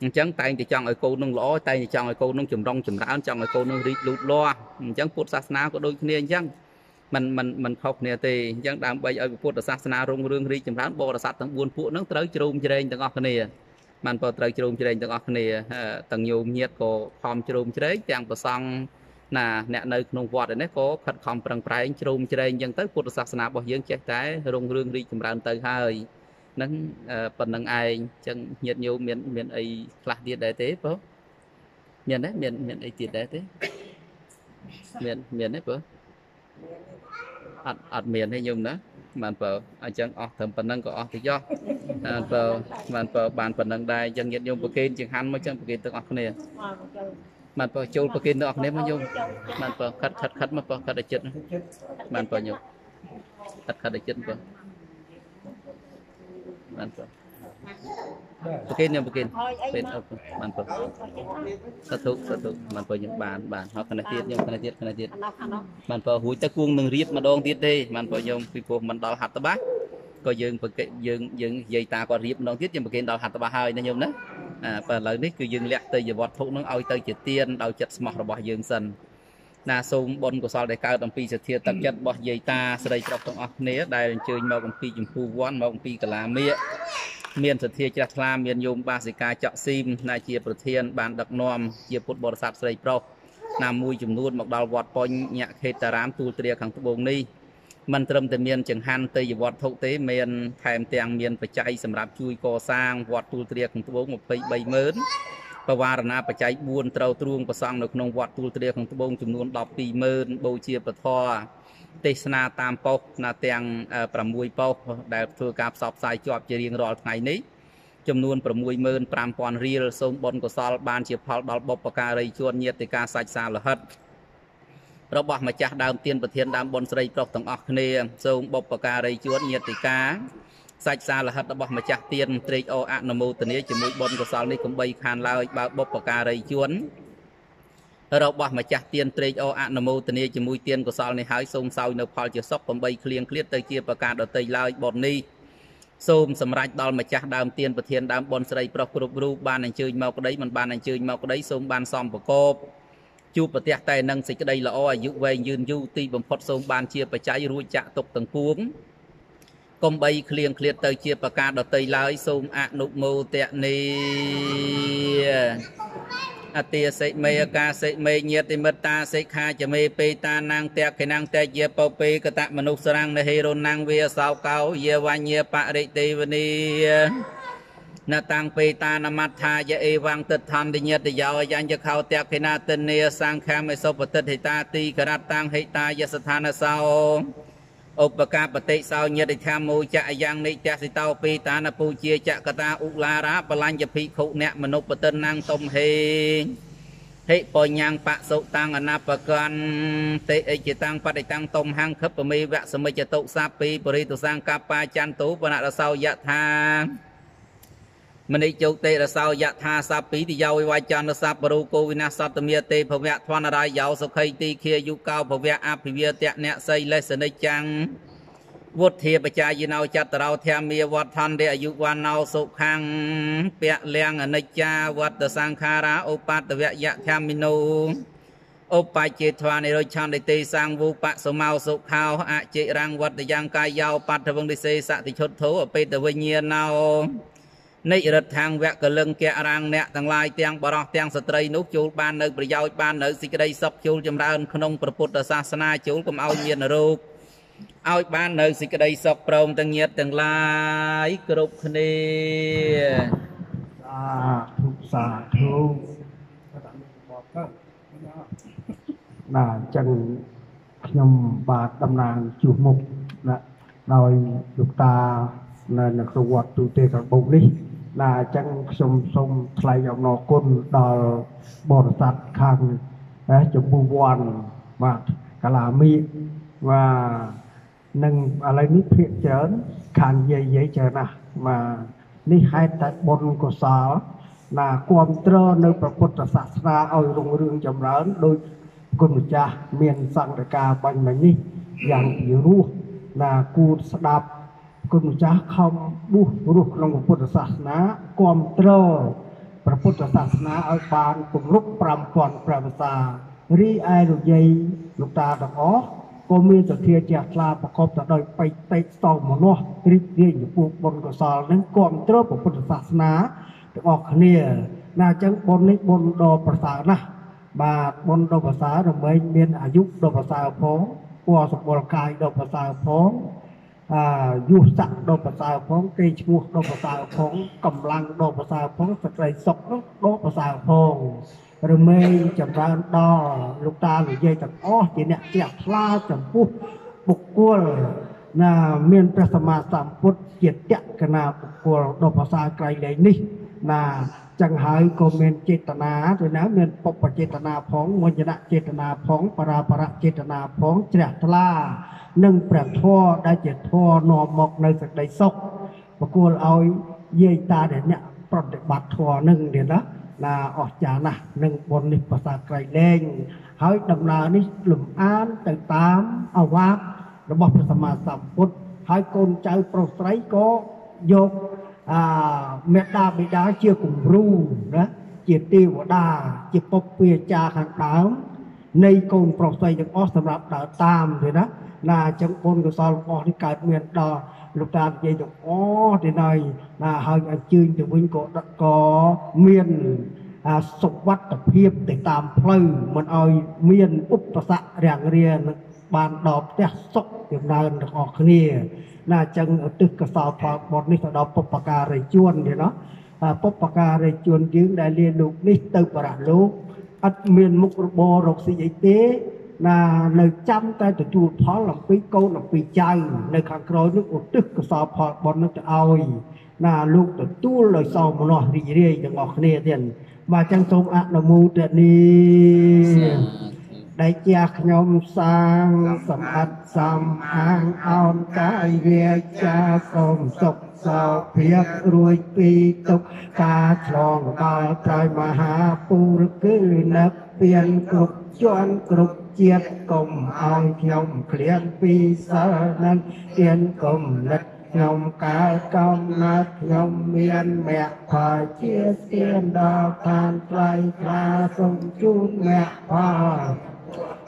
អញ្ចឹងតែងតែចង់ឲ្យកូននឹងល្អតែងតែចង់ឲ្យកូននឹងចម្រុងចម្រើនចង់ឲ្យកូននឹងរីកលូតលាស់អញ្ចឹងពុទ្ធសាសនាក៏ដូចគ្នាអញ្ចឹងมันมันมันខុសគ្នាទេអញ្ចឹងដើម្បីឲ្យពុទ្ធសាសនារុងរឿងរីកចម្រើនបរិស័ទទាំង4ពួកហ្នឹងត្រូវជ្រោមជ្រែងទាំងអស់គ្នាបានក៏ត្រូវជ្រោមជ្រែងទាំងអស់គ្នាទាំងញោមញាតក៏ខំជ្រោមជ្រែងទាំងប្រសង់ ណាអ្នកនៅក្នុងវត្តនេះក៏ខិតខំប្រឹងប្រែងជ្រោមជ្រែងអញ្ចឹងទៅពុទ្ធសាសនារបស់យើងចេះតែរុងរឿងរីកចម្រើនទៅហើយនឹងប៉ុណ្្នឹងឯងអញ្ចឹងញាតញោមមានមានអីខ្លះទៀតដែរទេបងមានទេមានមានអីទៀតដែរទេមានមានទេបងអត់អត់មានទេញោមណាបានបើអញ្ចឹងអស់ត្រឹមប៉ុណ្្នឹងក៏អស់ទៅចុះបានបើបានបើបានប៉ុណ្្នឹងដែរអញ្ចឹងញាតិញោមប្រគេនចង្ហាន់មកអញ្ចឹងប្រគេនទាំងអស់គ្នា បានបើចូលប្រគេនទាំងអស់គ្នាមកញោមបានបើខិតខិតខិតមកបើខិតឲ្យចិត្តបានបើញោមខិតខិតឲ្យចិត្តបើបានបើប្រគេនខ្ញុំប្រគេនពេលអត់បានបើសធុសធុបានបើខ្ញុំបានបានហើយគណៈទៀតខ្ញុំគណៈទៀតគណៈទៀតបានបើរួចទៅគួងនឹងរៀបម្ដងទៀតទេបានបើខ្ញុំពីព្រោះមិនដល់ហាត់តបាក៏យើងប្រគេយើងយើងនិយាយតាគាត់រៀបម្ដងទៀតយើងប្រគេនដល់ហាត់តបាហើយណាខ្ញុំណាអា បើឥឡូវនេះគឺយើងលាក់ទៅយវត្ថុនឹងឲ្យទៅជាទានដោយចិត្តស្មោះរបស់យើងសិនណាសូមបុណ្យកុសលដែលកើតអំពីសទ្ធាទឹកចិត្តរបស់យាយតាស្រីប្រុសទាំងអស់គ្នាដែលអញ្ជើញមកអំពីចម្ពោះវ័នមកអំពីកាឡាមៀកមានសទ្ធាជ្រះថ្លាមានយោមបាសិកាចកស៊ីមដែលជាប្រធានបានដឹកនាំជាពុទ្ធបរិស័ទស្រីប្រុសណាមួយចំនួនមកដល់វត្តប៉ុញញាក់ខេតតារាមទូលទ្រាខាងត្បូងនេះ មិនត្រឹមតែមានចង្ហាន់ទេយវត្ថុទេមានថែមទាំងមានបច្ច័យសម្រាប់ជួយកសាងវត្តទូលទ្រាខាងត្បូង23ម៉ឺនបវារណាបច្ច័យ4ត្រូវទ្រួងប្រសង់នៅក្នុងវត្តទូលទ្រាខាងត្បូងចំនួន12ម៉ឺនបូជាពធទេសនាតាមប៉ុស្តិ៍ណាទាំង6ប៉ុស្តិ៍ដែលធ្វើការផ្សព្វផ្សាយជាប់ជារៀងរាល់ថ្ងៃនេះចំនួន65000រៀលសូមបុណ្យកុសលបានជាផលដល់បុព្វការីជួនញាតិកាសាច់សាលហិត របស់ម្ចាស់ដើមទៀនប្រធានដើមបុណ្យស្រីប្រុសទាំងអស់គ្នាសូមបុព្វការីជួនញាតិកាសាច់សាលហិតរបស់ម្ចាស់ទៀនត្រេកអរអនុមោទនាជាមួយបុណ្យកុសលនេះកំបីខានឡើយបើបុព្វការីជួនរបស់ម្ចាស់ទៀនត្រេកអរអនុមោទនាជាមួយទៀនកុសលនេះហើយសូមសោយនៅផលជាសុខកំបីគ្លៀងគ្លាតទៅជាប្រការដតីឡើយបុណ្យនេះសូមសម្រេចដល់ម្ចាស់ដើមទៀនប្រធានដើមបុណ្យស្រីប្រុសគ្រប់រូបបានអញ្ជើញមកក្តីមិនបានអញ្ជើញមកក្តីសូមបានសំប្រកប ជួបប្រទះតែនឹងសេចក្តីល្អអាយុវែងយឺនយូរទីបំផុតសូមបានជាបច្ច័យរួចចាក់ទុកទាំងពួងកុំបីឃ្លៀងឃ្លាតទៅជាប្រការដតីឡើយសូមអនុមោទនីអតិសិមេអកាសិមេញាតិមិត្តាសិក្ខាចមេពេតានាងតេខេណាងតេជាបពេកតមនុស្សរាំងនហេរណាំងវាសោកោយាវញ្ញបរិទេវនី ណតាំងពេតានមត្ថាយអេវងទិដ្ឋន្តញ្ញតយោយញ្ញខោតេខេណាទនីសង្ខាមេសុបតិហិតាទីករតតាំងហិតាយស្ថានសោឧបកាបតិសោញតិធម្មូចៈយ៉ាងនិច្ចសិតោពីតានពូជាចកតាឧឡារាបលញ្ញភិក្ខុអ្នកមនុបតិណាំងទំហេហេបញ្ញាំងបសុតាំងអនាបកន្តិអិជតាំងបតិតាំងទំហង្ខិបមេវៈសមិចតុសាពីបរិទុសង្កបាចន្តុបណរសោយថា មនិជោទេរសោយថាសាពីតិយោវិវចនសាបរូកោវិនាសតមេទេភវៈធនរាយោសុខៃទីខាយុកោភវៈអភិវិតៈអ្នកសីលេសនិចាំងវុធាបជាយិណោចតរោធម្មាវត្តន្តិអាយុវណ្ណោសុខੰពៈលៀងអនិច្ចាវត្តសង្ខារាឧបតវយៈធម្មិណោឧបចេធ្វានិរឆន្តិទេសង្វុបសមោសុខោអជិរੰវត្តយ៉ាងកាយោបត្តវងនិសេសតិឈុតធោអបេតវិញ្ញាណោ និរដ្ឋាងវៈកលឹងកៈរាងអ្នកទាំងឡាយទាំងបរោះទាំងស្ត្រីនោះចូលបាននៅប្រយោជន៍បាននៅសេចក្តីសុខចូលចម្រើនក្នុងព្រះពុទ្ធសាសនាចូលកុំឲ្យមានរោគឲ្យបាននៅសេចក្តីសុខព្រមទាំងញាតទាំងឡាយគ្រប់គ្នាសាធុសាធុណាអញ្ចឹងខ្ញុំបាទតំណាងជួសមុខណាដោយលោកតានៅនៅក្នុងវត្តទូទេកបុកនេះ ណាអញ្ចឹងខ្ញុំសូមថ្លែងអំណរគុណដល់បរិស័ទខាងចម្ពោះវ័នបាទកាឡាមីបាទនឹងឥឡូវនេះភាកច្រើនខាងយាយយាយច្រើនណាស់បាទនេះហេតុតែបុណ្យកុសលណាគ្រប់គ្រងនៅព្រះពុទ្ធសាសនាឲ្យរុងរឿងចម្រើនដោយគុណម្ចាស់មានសង្ឃការបាញ់មិញនេះយ៉ាងពីរោះណាគួរស្ដាប់ គុណម្ចាស់ខំបួសរស់ក្នុងពុទ្ធសាសនាគ្រប់គ្រងព្រះពុទ្ធសាសនាឲ្យបានគម្រប់5000ព្រះវសា រីឯលោកយាយលោកតាទាំងអស់ក៏មានសទ្ធាជ្រះថ្លាប្រកបទៅដោយបៃតេស្តោមនោះរីករាយចំពោះបុណ្យកុសលនឹងគ្រប់គ្រងពុទ្ធសាសនាទាំងអស់គ្នាណាអញ្ចឹងបុណ្យនេះបុណ្យដ៏ប្រសើរណាស់បាទបុណ្យដ៏ប្រសើរដើម្បីមានអាយុដ៏ប្រសើរផងពណ៌សម្បុរកាយដ៏ប្រសើរផង អាយុស័កដ៏ប្រសើរផងគេឈ្មោះដ៏ប្រសើរផងកម្លាំងដ៏ប្រសើរផងសក្តិសុខដ៏ប្រសើរផងរមែងចម្រើនដល់លោកតានិយាយទាំងអស់ជាអ្នកជ្រះថ្លាចំពោះបុគ្គលណាមានព្រះសម្មាសម្ពុទ្ធជាតក្កណាបុគ្គលដ៏ប្រសើរក្រៃលែងនេះណា ចឹងហើយក៏មានចេតនាទៅណាមានពុបចេតនាផងមញ្ញនចេតនាផងបរាបរៈចេតនាផងជ្រះថ្លា និងព្រះធម៌ដែលជាធម៌នាំមកនៅសេចក្តីសុខបកគលឲ្យយាយតាដែលអ្នកប្រតិបត្តិធម៌នឹងទៀតណាណាអស្ចារ្យណាស់នឹងបុណ្យនេះប្រសើរក្រៃលែងហើយដំណើរនេះលំអានទៅតាមអវាទរបស់ព្រះសម្មាសម្ពុទ្ធហើយកូនចៅប្រុសស្រីក៏យក អាមេត្តាបិតាជាគំរូណាជាទេវតាជាពុកពាចាខាងដើមនៃកូនប្រុសស្រីទាំងអស់សម្រាប់ដើរតាមទេណាណាអញ្ចឹងបុណ្យកុសលរបស់នេះកើតមានដល់លោកតានិយាយទាំងអស់ទៅហើយណាហើយអញ្ជើញទៅវិញក៏ក៏មានអាសុវត្ថិភាពទៅតាមផ្លូវមិនឲ្យមានឧបសគ្គរាំងរានឹងបានដល់ផ្ទះសុខចម្រើនទាំងអស់គ្នា ណាអញ្ចឹងឧទ្ទិសកសលផលបុណ្យនេះទៅដល់ពុព្វការីជួនទេណាពុព្វការីជួនយើងដែលលាលោកនេះទៅបរះលោកអត់មានមុខរបររកស៊ីអីទេណានៅចាំតែទទួលផលអំពីកូនអំពីចៅនៅខាងក្រោយនោះឧទ្ទិសកសលផលបុណ្យនោះទៅឲ្យណាលោកទទួលដោយសោមនស្សរីករាយទាំងអស់គ្នាទៀតបាទចឹងសូមអនុមោទនី ដែលជាខ្ញុំសាងសម្បត្តិសំអាងអោនកាយវាចាសូមសុខសោភាពរួយពីទុក្ខការឆ្លងដល់ត្រៃមហាពុរគឺនឹកពៀនគ្រប់ជាន់គ្រប់ជាតិកុំឲ្យខ្ញុំឃ្លានពីសិលនឹងទៀនគំនិតខ្ញុំកាយកំណត់ខ្ញុំមានមគ្គផលជាទានដល់ឋានថ្លៃថ្លាសូមជូនមគ្គផល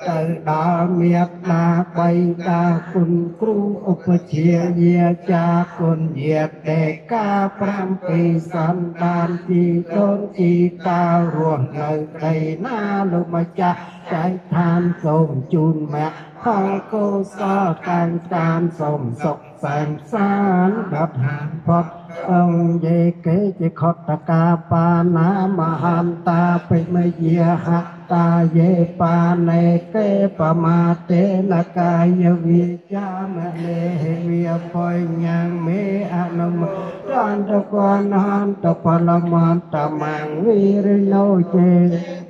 ទៅដល់មេត្តាបៃតាគុណគ្រូឧបជាយាចាគុណយាតេកា5ពីសន្តានជីកូនជីតារស់នៅដីណាលោកម្ចាស់ចែកឋានសូមជូនមគ្គផលកុសលកាយតានសូមសុខសែនសានដុតហានផុតអង្គយេកេជាខតកាបាណាមហន្តាបិមយាហ ตาเยปาเนเกปมาเตนกายวิจามะเลวียปอยยังเมอะนมตันตะกวนันตะพลมันตะมังวิริโนเจ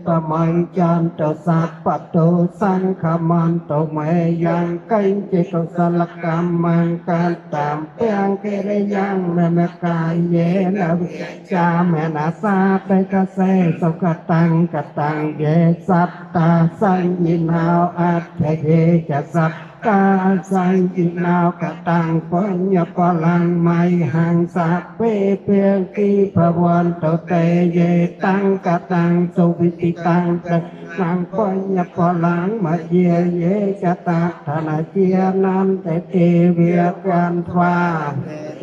ตะมังจันตะสัตปะโสังขมันตะเมยังกัญจิกสลกรรมังกันตามเปียงเกเรยังเมมกายเยนะวิจามะนาสาเตกะเซสุกตังกตังเยងកៃចេកុសលកម្មង្កតាមពាំងកិរិយ៉ាងមមកាយេនវិចាមេណាសាតេកសេសុកតាំងកតាំងយេសត្តាសញ្ញិណោអត្ថយេចសត្តាសញ្ញិណោកតាំងបញ្ញបលាំងមៃហង្សាពេពេគីភវន្តតេយេតាំងកតាំងសុវិតិតាំងតតាំងបញ្ញបលាំងមយាយេចតាធ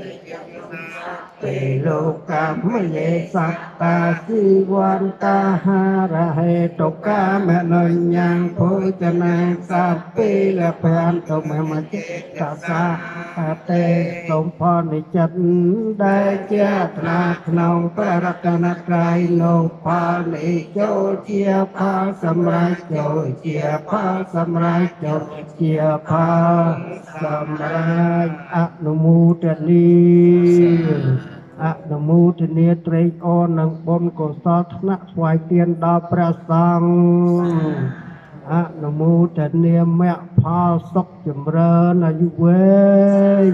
នជានន្តទេវិកានធ្វាពេលោកកម្មយេសត្តាជីវន្តាហារហេតុកាមនញ្ញងភោចនាសត្វពេលភានទុមមចេតសាអតេសូមផលនិចិត្តដែលជាថ្នាក្នុងព្រះរតនត្រ័យនោះផលនិចូលជាផលសម្រាប់ចូលជាផលសម្រាប់ចូលជាផលសម្រាប់អនុមោទនី អនុមោទនាត្រេកអរនឹងបុណ្យកុសលថ្នាក់ថ្វាយទានដល់ព្រះសង្ឃអនុមោទនាមគ្គផលសុខចម្រើនអាយុវែង